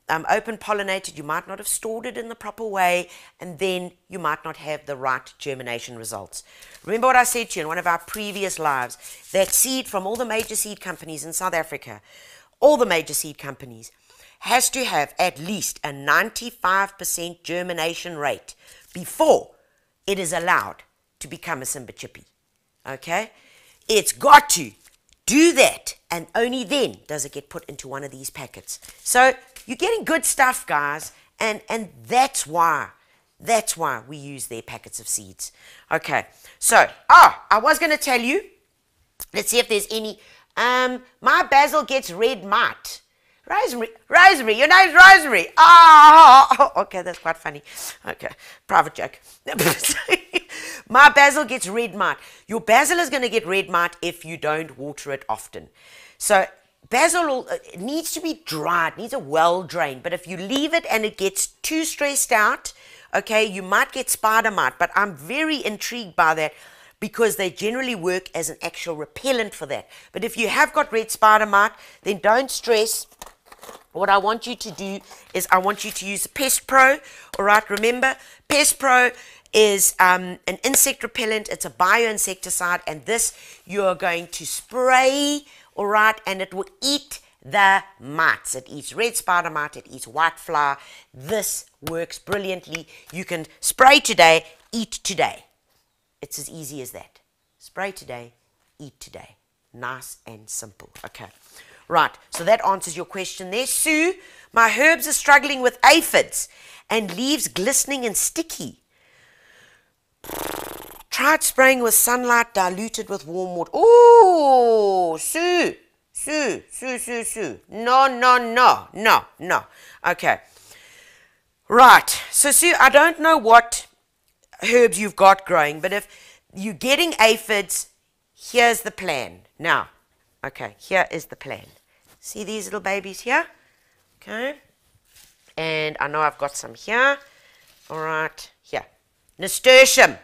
um, open pollinated, you might not have stored it in the proper way, and then you might not have the right germination results. Remember what I said to you in one of our previous lives that seed from all the major seed companies in South Africa, all the major seed companies, has to have at least a 95% germination rate before it is allowed to become a Simba chippy. Okay? It's got to do that, and only then does it get put into one of these packets. So you're getting good stuff, guys, and, and that's why. That's why we use their packets of seeds. Okay, so, oh, I was going to tell you, let's see if there's any. Um, my basil gets red mite. Rosemary, Rosemary, your name's Rosemary. Oh, *laughs* okay, that's quite funny. Okay, private joke. *laughs* My basil gets red mite. Your basil is going to get red mite if you don't water it often. So basil uh, needs to be dried, needs a well drain. But if you leave it and it gets too stressed out, okay, you might get spider mite. But I'm very intrigued by that because they generally work as an actual repellent for that. But if you have got red spider mite, then don't stress what I want you to do is I want you to use Pest Pro. All right, remember, Pest Pro is um, an insect repellent. It's a bioinsecticide, and this you are going to spray, all right, and it will eat the mites. It eats red spider mite, it eats white fly. This works brilliantly. You can spray today, eat today. It's as easy as that. Spray today, eat today. Nice and simple. Okay. Right, so that answers your question there. Sue, my herbs are struggling with aphids and leaves glistening and sticky. Tried spraying with sunlight diluted with warm water. Ooh, Sue, Sue, Sue, Sue, Sue. No, no, no, no, no. Okay. Right, so Sue, I don't know what herbs you've got growing, but if you're getting aphids, here's the plan. Now, Okay, here is the plan. See these little babies here? Okay. And I know I've got some here. All right, here. Nasturtium.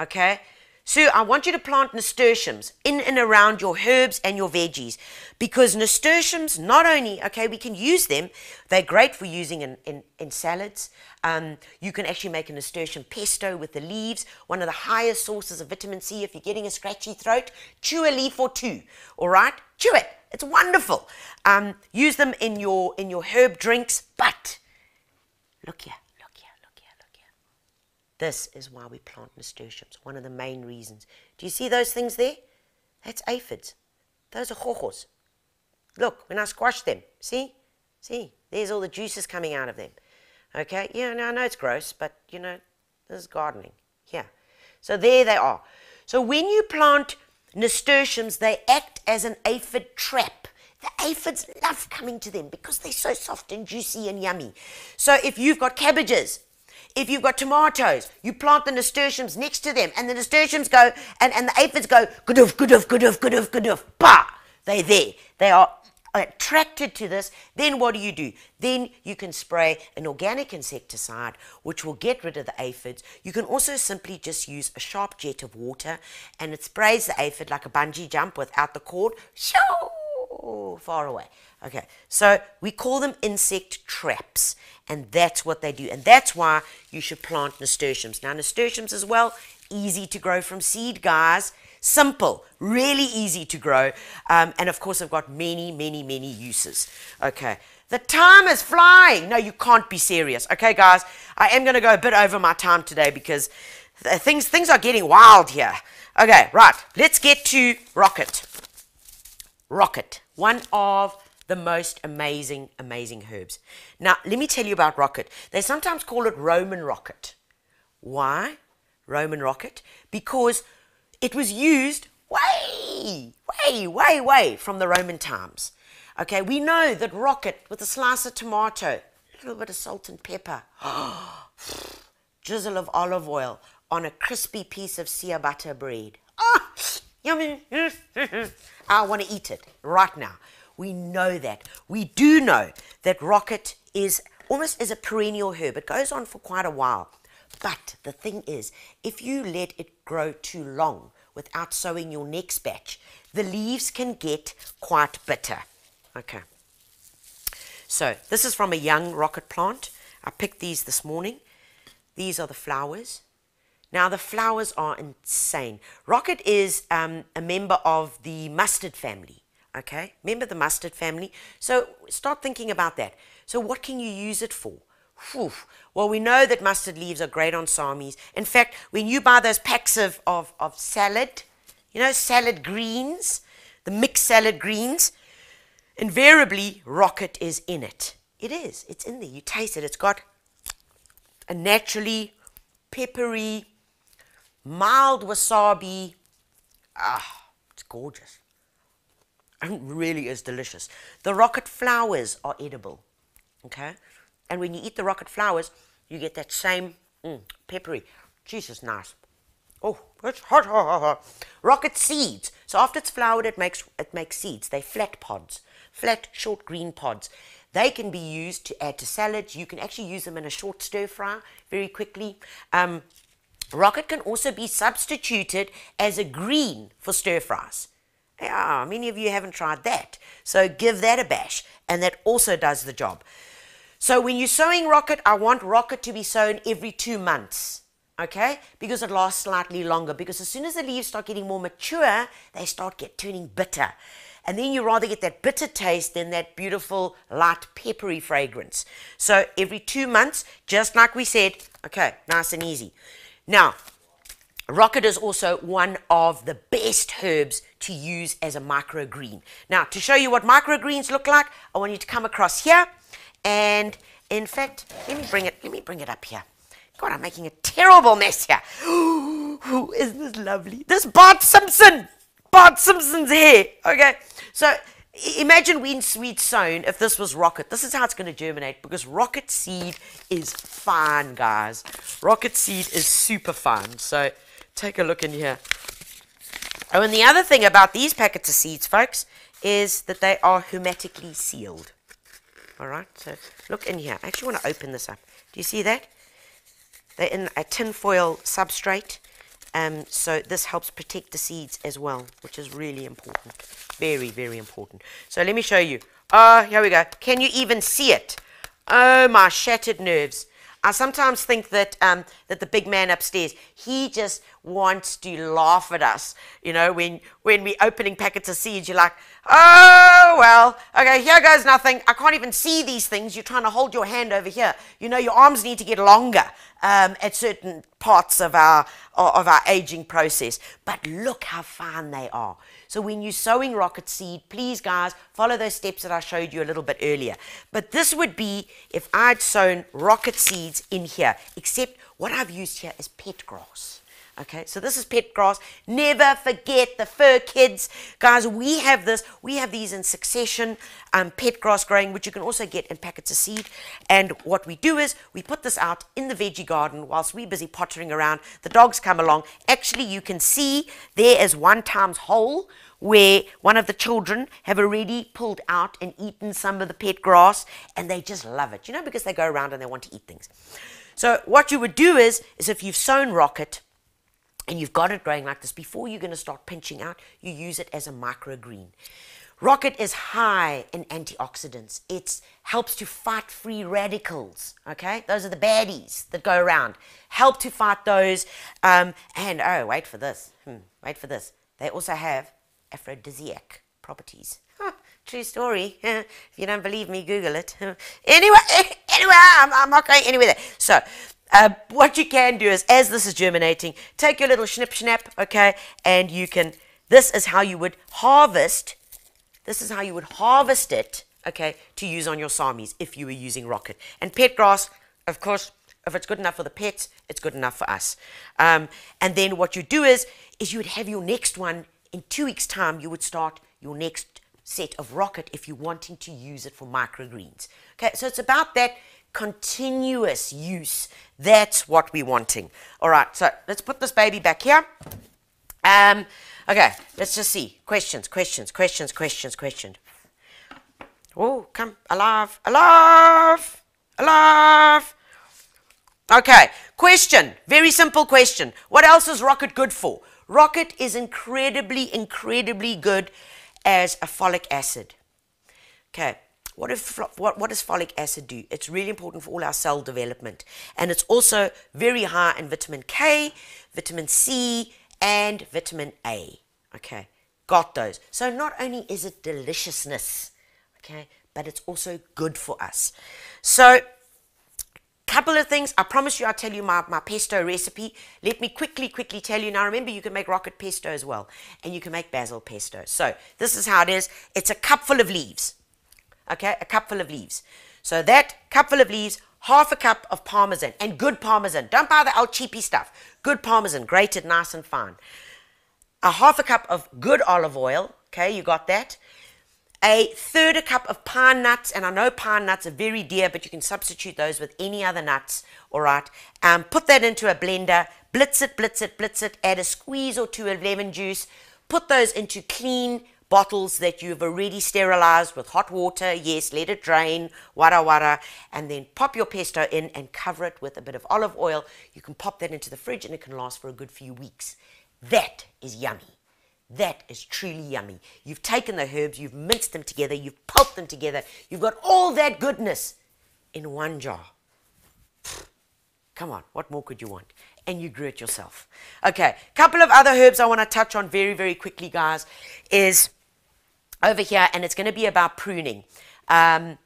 Okay. So I want you to plant nasturtiums in and around your herbs and your veggies because nasturtiums not only, okay, we can use them, they're great for using in, in, in salads. Um, you can actually make a nasturtium pesto with the leaves, one of the highest sources of vitamin C if you're getting a scratchy throat. Chew a leaf or two, all right? Chew it. It's wonderful. Um, use them in your, in your herb drinks, but look here. This is why we plant nasturtiums, one of the main reasons. Do you see those things there? That's aphids. Those are hohos. Look, when I squash them, see? See, there's all the juices coming out of them. Okay, yeah, now I know it's gross, but you know, this is gardening. Yeah. So there they are. So when you plant nasturtiums, they act as an aphid trap. The aphids love coming to them because they're so soft and juicy and yummy. So if you've got cabbages, if you've got tomatoes, you plant the nasturtiums next to them, and the nasturtiums go, and, and the aphids go, goodof, goodof, goodof, goodof, goodof, bah! They're there. They are attracted to this. Then what do you do? Then you can spray an organic insecticide, which will get rid of the aphids. You can also simply just use a sharp jet of water, and it sprays the aphid like a bungee jump without the cord. Shoo! Far away. Okay, so we call them insect traps, and that's what they do. And that's why you should plant nasturtiums. Now, nasturtiums as well, easy to grow from seed, guys. Simple, really easy to grow. Um, and of course, I've got many, many, many uses. Okay, the time is flying. No, you can't be serious. Okay, guys, I am going to go a bit over my time today because things, things are getting wild here. Okay, right, let's get to rocket. Rocket, one of the most amazing, amazing herbs. Now, let me tell you about rocket. They sometimes call it Roman rocket. Why Roman rocket? Because it was used way, way, way, way from the Roman times. Okay, we know that rocket with a slice of tomato, a little bit of salt and pepper, *gasps* drizzle of olive oil on a crispy piece of ciabatta bread. Oh, yummy. I want to eat it right now. We know that. We do know that rocket is almost as a perennial herb. It goes on for quite a while. But the thing is, if you let it grow too long without sowing your next batch, the leaves can get quite bitter. Okay. So this is from a young rocket plant. I picked these this morning. These are the flowers. Now the flowers are insane. Rocket is um, a member of the mustard family. Okay, remember the mustard family. So start thinking about that. So what can you use it for? Whew. Well, we know that mustard leaves are great on samis. In fact, when you buy those packs of, of, of salad, you know, salad greens, the mixed salad greens, invariably rocket is in it. It is. It's in there. You taste it. It's got a naturally peppery, mild wasabi. Ah, it's gorgeous. It really is delicious. The rocket flowers are edible. Okay? And when you eat the rocket flowers, you get that same mm, peppery. Jesus, nice. Oh, it's hot. Rocket seeds. So after it's flowered, it makes it makes seeds. They flat pods, flat, short green pods. They can be used to add to salads. You can actually use them in a short stir fry very quickly. Um, rocket can also be substituted as a green for stir fries. Yeah, many of you haven't tried that. So give that a bash, and that also does the job. So when you're sowing rocket, I want rocket to be sown every two months, okay? Because it lasts slightly longer. Because as soon as the leaves start getting more mature, they start get turning bitter. And then you rather get that bitter taste than that beautiful light peppery fragrance. So every two months, just like we said, okay, nice and easy. Now, Rocket is also one of the best herbs to use as a microgreen. Now, to show you what microgreens look like, I want you to come across here. And in fact, let me bring it, let me bring it up here. God, I'm making a terrible mess here. *gasps* Who is this lovely? This Bart Simpson. Bart Simpson's hair. Okay. So imagine we'd, we'd sown if this was rocket. This is how it's going to germinate because rocket seed is fine, guys. Rocket seed is super fine. So take a look in here. Oh, and the other thing about these packets of seeds, folks, is that they are hermetically sealed. All right, so look in here. I actually want to open this up. Do you see that? They're in a tinfoil substrate. Um, so this helps protect the seeds as well, which is really important. Very, very important. So let me show you. Oh, here we go. Can you even see it? Oh, my shattered nerves. I sometimes think that um, that the big man upstairs, he just wants to laugh at us. You know, when when we opening packets of seeds, you're like, oh well, okay, here goes nothing. I can't even see these things. You're trying to hold your hand over here. You know, your arms need to get longer um, at certain parts of our of our aging process. But look how fine they are. So when you're sowing rocket seed, please guys, follow those steps that I showed you a little bit earlier. But this would be if I'd sown rocket seeds in here, except what I've used here is pet grass. Okay, so this is pet grass. Never forget the fur kids. Guys, we have this. We have these in succession, um, pet grass growing, which you can also get in packets of seed. And what we do is we put this out in the veggie garden whilst we're busy pottering around. The dogs come along. Actually, you can see there is one times hole where one of the children have already pulled out and eaten some of the pet grass and they just love it, you know, because they go around and they want to eat things. So what you would do is, is if you've sown rocket, and you've got it growing like this, before you're going to start pinching out, you use it as a microgreen. Rocket is high in antioxidants. It helps to fight free radicals. Okay, those are the baddies that go around. Help to fight those. Um, and oh, wait for this. Hmm, wait for this. They also have aphrodisiac properties. Huh, true story. *laughs* if you don't believe me, Google it. *laughs* anyway, *laughs* anyway, I'm, I'm not going anywhere there. So uh, what you can do is, as this is germinating, take your little snip snap, okay, and you can, this is how you would harvest, this is how you would harvest it, okay, to use on your samis if you were using rocket. And pet grass, of course, if it's good enough for the pets, it's good enough for us. Um, and then what you do is, is you would have your next one in two weeks' time. You would start your next set of rocket if you're wanting to use it for microgreens. Okay, so it's about that continuous use. That's what we're wanting. All right, so let's put this baby back here. Um, okay, let's just see. Questions, questions, questions, questions, questions. Oh, come, alive, alive, alive. Okay, question, very simple question. What else is rocket good for? Rocket is incredibly, incredibly good as a folic acid. Okay, what, if, what, what does folic acid do? It's really important for all our cell development. And it's also very high in vitamin K, vitamin C, and vitamin A. Okay, got those. So not only is it deliciousness, okay, but it's also good for us. So couple of things. I promise you I'll tell you my, my pesto recipe. Let me quickly, quickly tell you. Now remember you can make rocket pesto as well. And you can make basil pesto. So this is how it is. It's a cupful of leaves. Okay, a cupful of leaves. So that cupful of leaves, half a cup of parmesan. And good parmesan. Don't buy the old cheapy stuff. Good parmesan, grated nice and fine. A half a cup of good olive oil. Okay, you got that a third a cup of pine nuts, and I know pine nuts are very dear, but you can substitute those with any other nuts, all right? Um, put that into a blender, blitz it, blitz it, blitz it, add a squeeze or two of lemon juice, put those into clean bottles that you've already sterilized with hot water, yes, let it drain, wada wada, and then pop your pesto in and cover it with a bit of olive oil. You can pop that into the fridge and it can last for a good few weeks. That is yummy. That is truly yummy. You've taken the herbs, you've minced them together, you've pulped them together, you've got all that goodness in one jar. Come on, what more could you want? And you grew it yourself. Okay, couple of other herbs I want to touch on very, very quickly, guys, is over here, and it's going to be about pruning. Um,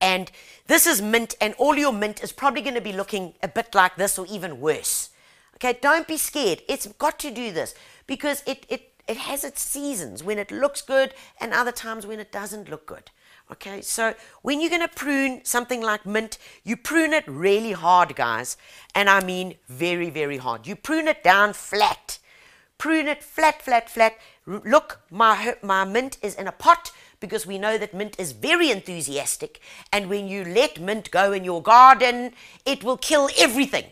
and this is mint, and all your mint is probably going to be looking a bit like this or even worse. Okay, don't be scared. It's got to do this because it, it, it has its seasons when it looks good and other times when it doesn't look good. Okay, so when you're going to prune something like mint, you prune it really hard, guys. And I mean very, very hard. You prune it down flat. Prune it flat, flat, flat. Look, my, my mint is in a pot because we know that mint is very enthusiastic. And when you let mint go in your garden, it will kill everything.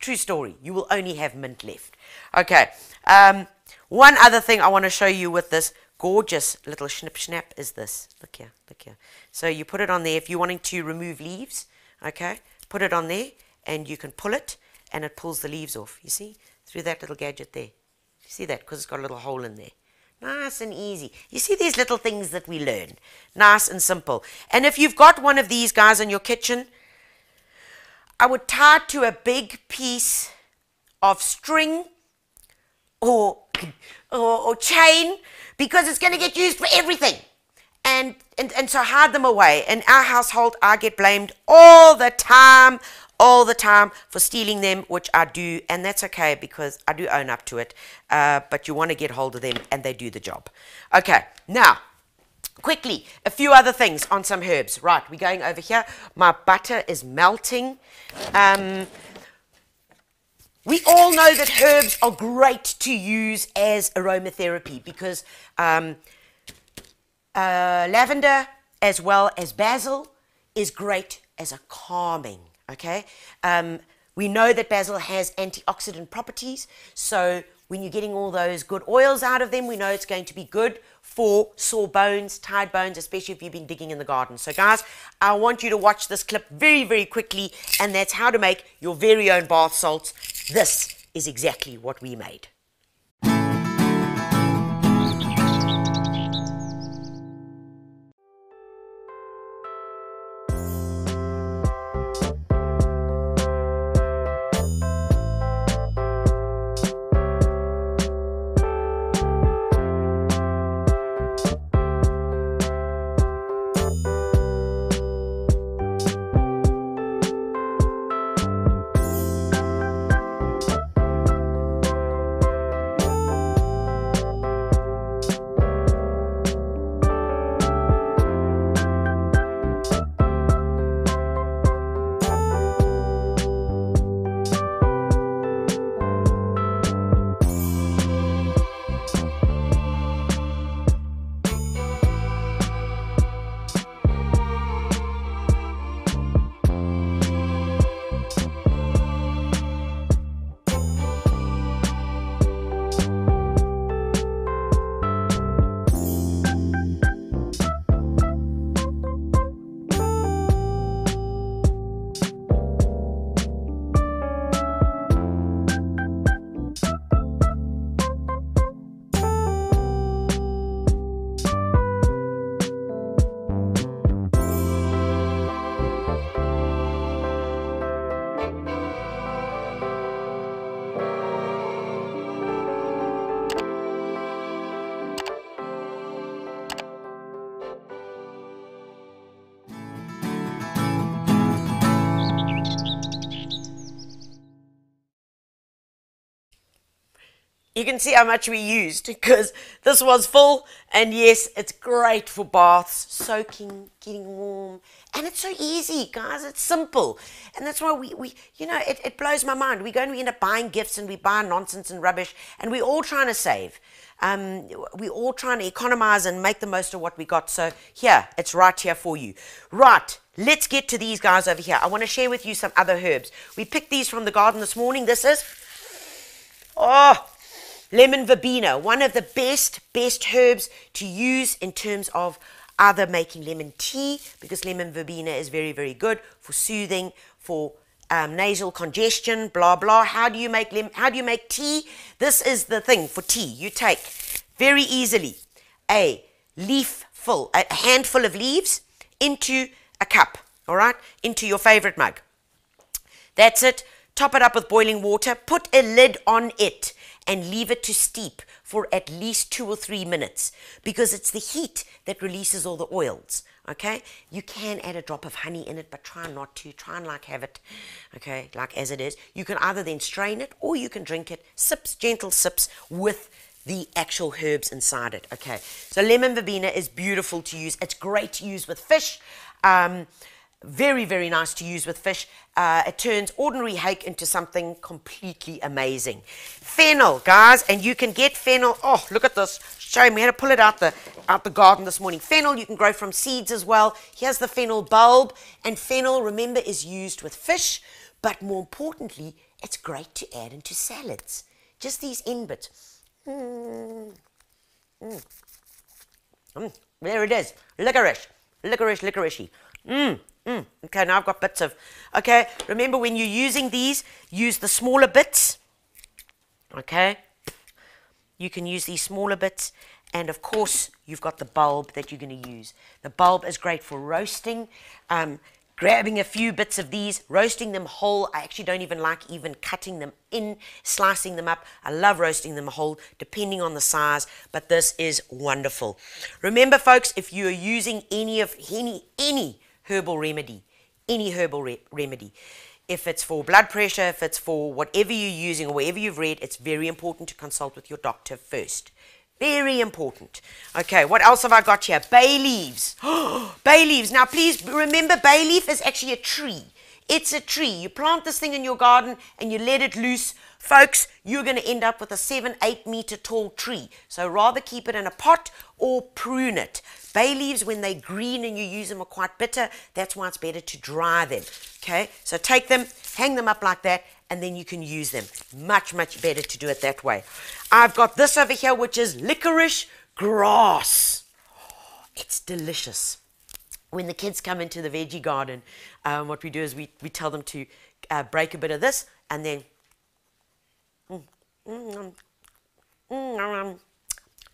True story. You will only have mint left. Okay, um, one other thing I want to show you with this gorgeous little snip snap is this. Look here, look here. So you put it on there if you're wanting to remove leaves, okay? Put it on there and you can pull it and it pulls the leaves off, you see? Through that little gadget there. See that? Because it's got a little hole in there. Nice and easy. You see these little things that we learn. Nice and simple. And if you've got one of these guys in your kitchen, I would tie to a big piece of string or, *clears throat* or, or chain because it's going to get used for everything. And, and, and so hide them away. In our household, I get blamed all the time, all the time for stealing them, which I do, and that's okay because I do own up to it. Uh, but you want to get hold of them, and they do the job. Okay, now, quickly, a few other things on some herbs. Right, we're going over here. My butter is melting. Um, we all know that herbs are great to use as aromatherapy because um, uh, lavender as well as basil is great as a calming, okay? Um, we know that basil has antioxidant properties, so when you're getting all those good oils out of them, we know it's going to be good for sore bones, tired bones, especially if you've been digging in the garden. So guys, I want you to watch this clip very, very quickly, and that's how to make your very own bath salts. This is exactly what we made. You can see how much we used because this was full and yes it's great for baths soaking getting warm and it's so easy guys it's simple and that's why we, we you know it, it blows my mind. We go and we end up buying gifts and we buy nonsense and rubbish and we're all trying to save. Um, we're all trying to economize and make the most of what we got. So here it's right here for you. Right let's get to these guys over here. I want to share with you some other herbs. We picked these from the garden this morning. This is oh Lemon verbena, one of the best, best herbs to use in terms of either making lemon tea, because lemon verbena is very, very good for soothing, for um, nasal congestion, blah, blah. How do you make lemon, how do you make tea? This is the thing for tea. You take very easily a leaf full, a handful of leaves into a cup, all right, into your favorite mug. That's it. Top it up with boiling water. Put a lid on it and leave it to steep for at least two or three minutes because it's the heat that releases all the oils. Okay, you can add a drop of honey in it, but try not to. Try and like have it, okay, like as it is. You can either then strain it or you can drink it, sips, gentle sips with the actual herbs inside it. Okay, so lemon verbena is beautiful to use. It's great to use with fish. Um, very, very nice to use with fish. Uh, it turns ordinary hake into something completely amazing. Fennel, guys, and you can get fennel. Oh, look at this. Show me how to pull it out the out the garden this morning. Fennel you can grow from seeds as well. Here's the fennel bulb, and fennel, remember, is used with fish, but more importantly, it's great to add into salads. Just these end bits. Mm. Mm. Mm. There it is. Licorice. Licorice, licoricey. Mmm. Mm, okay, now I've got bits of. Okay, remember when you're using these, use the smaller bits. Okay, you can use these smaller bits, and of course, you've got the bulb that you're going to use. The bulb is great for roasting. Um, grabbing a few bits of these, roasting them whole. I actually don't even like even cutting them in, slicing them up. I love roasting them whole, depending on the size, but this is wonderful. Remember, folks, if you're using any of any any herbal remedy, any herbal re remedy. If it's for blood pressure, if it's for whatever you're using or whatever you've read, it's very important to consult with your doctor first. Very important. Okay, what else have I got here? Bay leaves. *gasps* bay leaves. Now, please remember, bay leaf is actually a tree. It's a tree. You plant this thing in your garden and you let it loose. Folks, you're going to end up with a seven, eight meter tall tree. So rather keep it in a pot or prune it. Bay leaves, when they're green and you use them, are quite bitter. That's why it's better to dry them. Okay, so take them, hang them up like that, and then you can use them. Much, much better to do it that way. I've got this over here, which is licorice grass. It's delicious. When the kids come into the veggie garden, um, what we do is we, we tell them to uh, break a bit of this and then mm, mm, mm,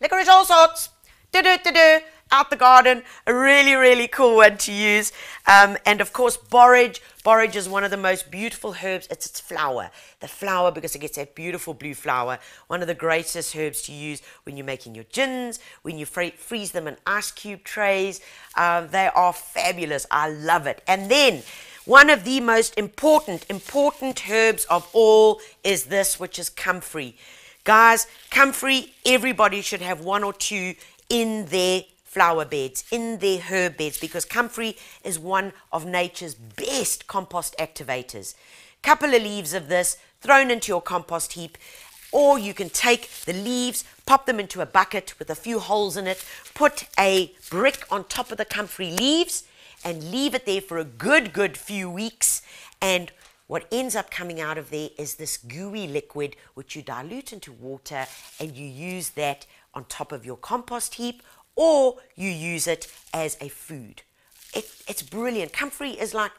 licorice all sorts. Do, do, do, do out the garden. A really, really cool one to use. Um, and of course, borage. Borage is one of the most beautiful herbs. It's its flower. The flower, because it gets that beautiful blue flower. One of the greatest herbs to use when you're making your gins, when you freeze them in ice cube trays. Uh, they are fabulous. I love it. And then, one of the most important, important herbs of all is this, which is comfrey. Guys, comfrey, everybody should have one or two in their flower beds, in their herb beds, because comfrey is one of nature's best compost activators. Couple of leaves of this thrown into your compost heap, or you can take the leaves, pop them into a bucket with a few holes in it, put a brick on top of the comfrey leaves, and leave it there for a good, good few weeks. And what ends up coming out of there is this gooey liquid, which you dilute into water and you use that on top of your compost heap or you use it as a food. It, it's brilliant. Comfrey is like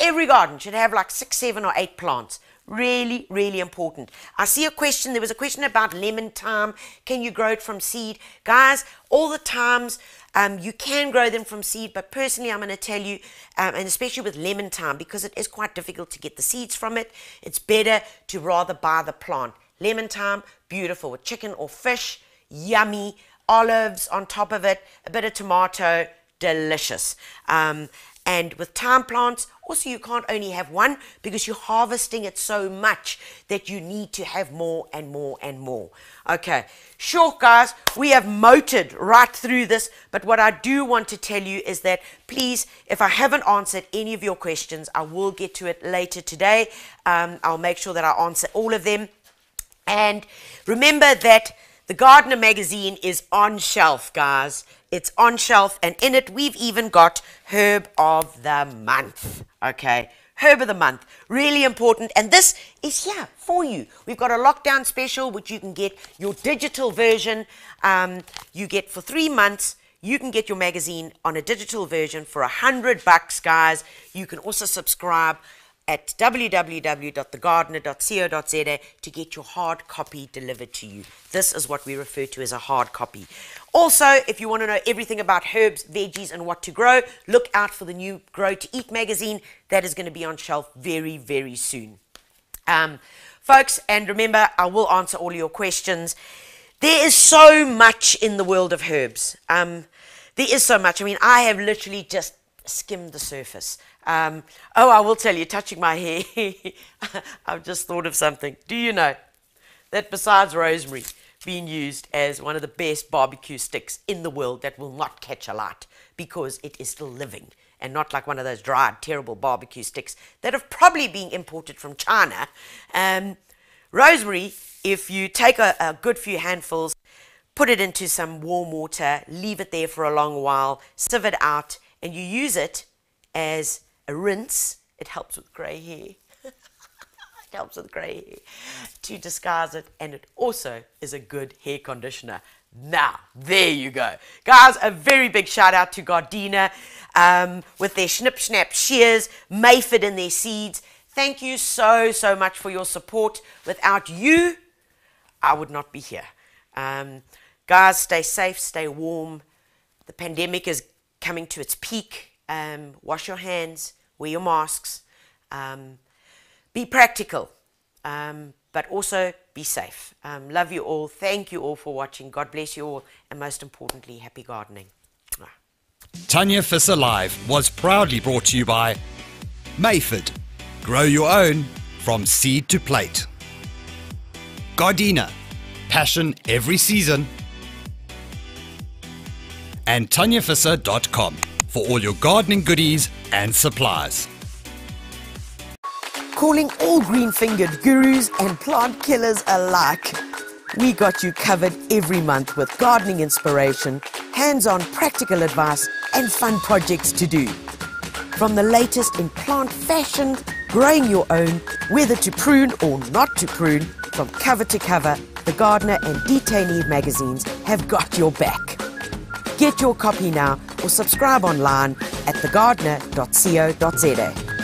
every garden should have like six, seven, or eight plants. Really, really important. I see a question. There was a question about lemon thyme. Can you grow it from seed? Guys, all the thymes um, you can grow them from seed, but personally, I'm going to tell you, um, and especially with lemon thyme, because it is quite difficult to get the seeds from it, it's better to rather buy the plant. Lemon thyme, beautiful with chicken or fish, yummy olives on top of it, a bit of tomato, delicious. Um, And with thyme plants, also you can't only have one because you're harvesting it so much that you need to have more and more and more. Okay, sure, guys, we have motored right through this, but what I do want to tell you is that please, if I haven't answered any of your questions, I will get to it later today. Um, I'll make sure that I answer all of them. And remember that the Gardener magazine is on shelf, guys. It's on shelf, and in it, we've even got Herb of the Month. Okay, Herb of the Month, really important. And this is here for you. We've got a lockdown special, which you can get your digital version. Um, you get for three months. You can get your magazine on a digital version for a hundred bucks, guys. You can also subscribe at www.thegardener.co.za to get your hard copy delivered to you. This is what we refer to as a hard copy. Also, if you want to know everything about herbs, veggies, and what to grow, look out for the new Grow to Eat magazine. That is going to be on shelf very, very soon. Um, folks, and remember, I will answer all your questions. There is so much in the world of herbs. Um, there is so much. I mean, I have literally just skimmed the surface. Um, oh, I will tell you, touching my hair, *laughs* I've just thought of something. Do you know that besides rosemary being used as one of the best barbecue sticks in the world that will not catch a light because it is still living and not like one of those dried, terrible barbecue sticks that have probably been imported from China. Um, rosemary, if you take a, a good few handfuls, put it into some warm water, leave it there for a long while, sieve it out, and you use it as a rinse. It helps with grey hair. *laughs* it helps with grey hair to disguise it, and it also is a good hair conditioner. Now, there you go. Guys, a very big shout out to Gardena um, with their Snip Snap shears, Mayford and their seeds. Thank you so, so much for your support. Without you, I would not be here. Um, guys, stay safe, stay warm. The pandemic is coming to its peak. Um, wash your hands, wear your masks, um, be practical, um, but also be safe. Um, love you all. Thank you all for watching. God bless you all. And most importantly, happy gardening. Tanya Visser Live was proudly brought to you by Mayford. Grow your own from seed to plate. Gardena. Passion every season. And TanyaVisser.com for all your gardening goodies and supplies. Calling all green fingered gurus and plant killers alike. We got you covered every month with gardening inspiration, hands on practical advice, and fun projects to do. From the latest in plant fashion, growing your own, whether to prune or not to prune, from cover to cover, the Gardener and Die Tuinier magazines have got your back. Get your copy now or subscribe online at thegardener.co.za.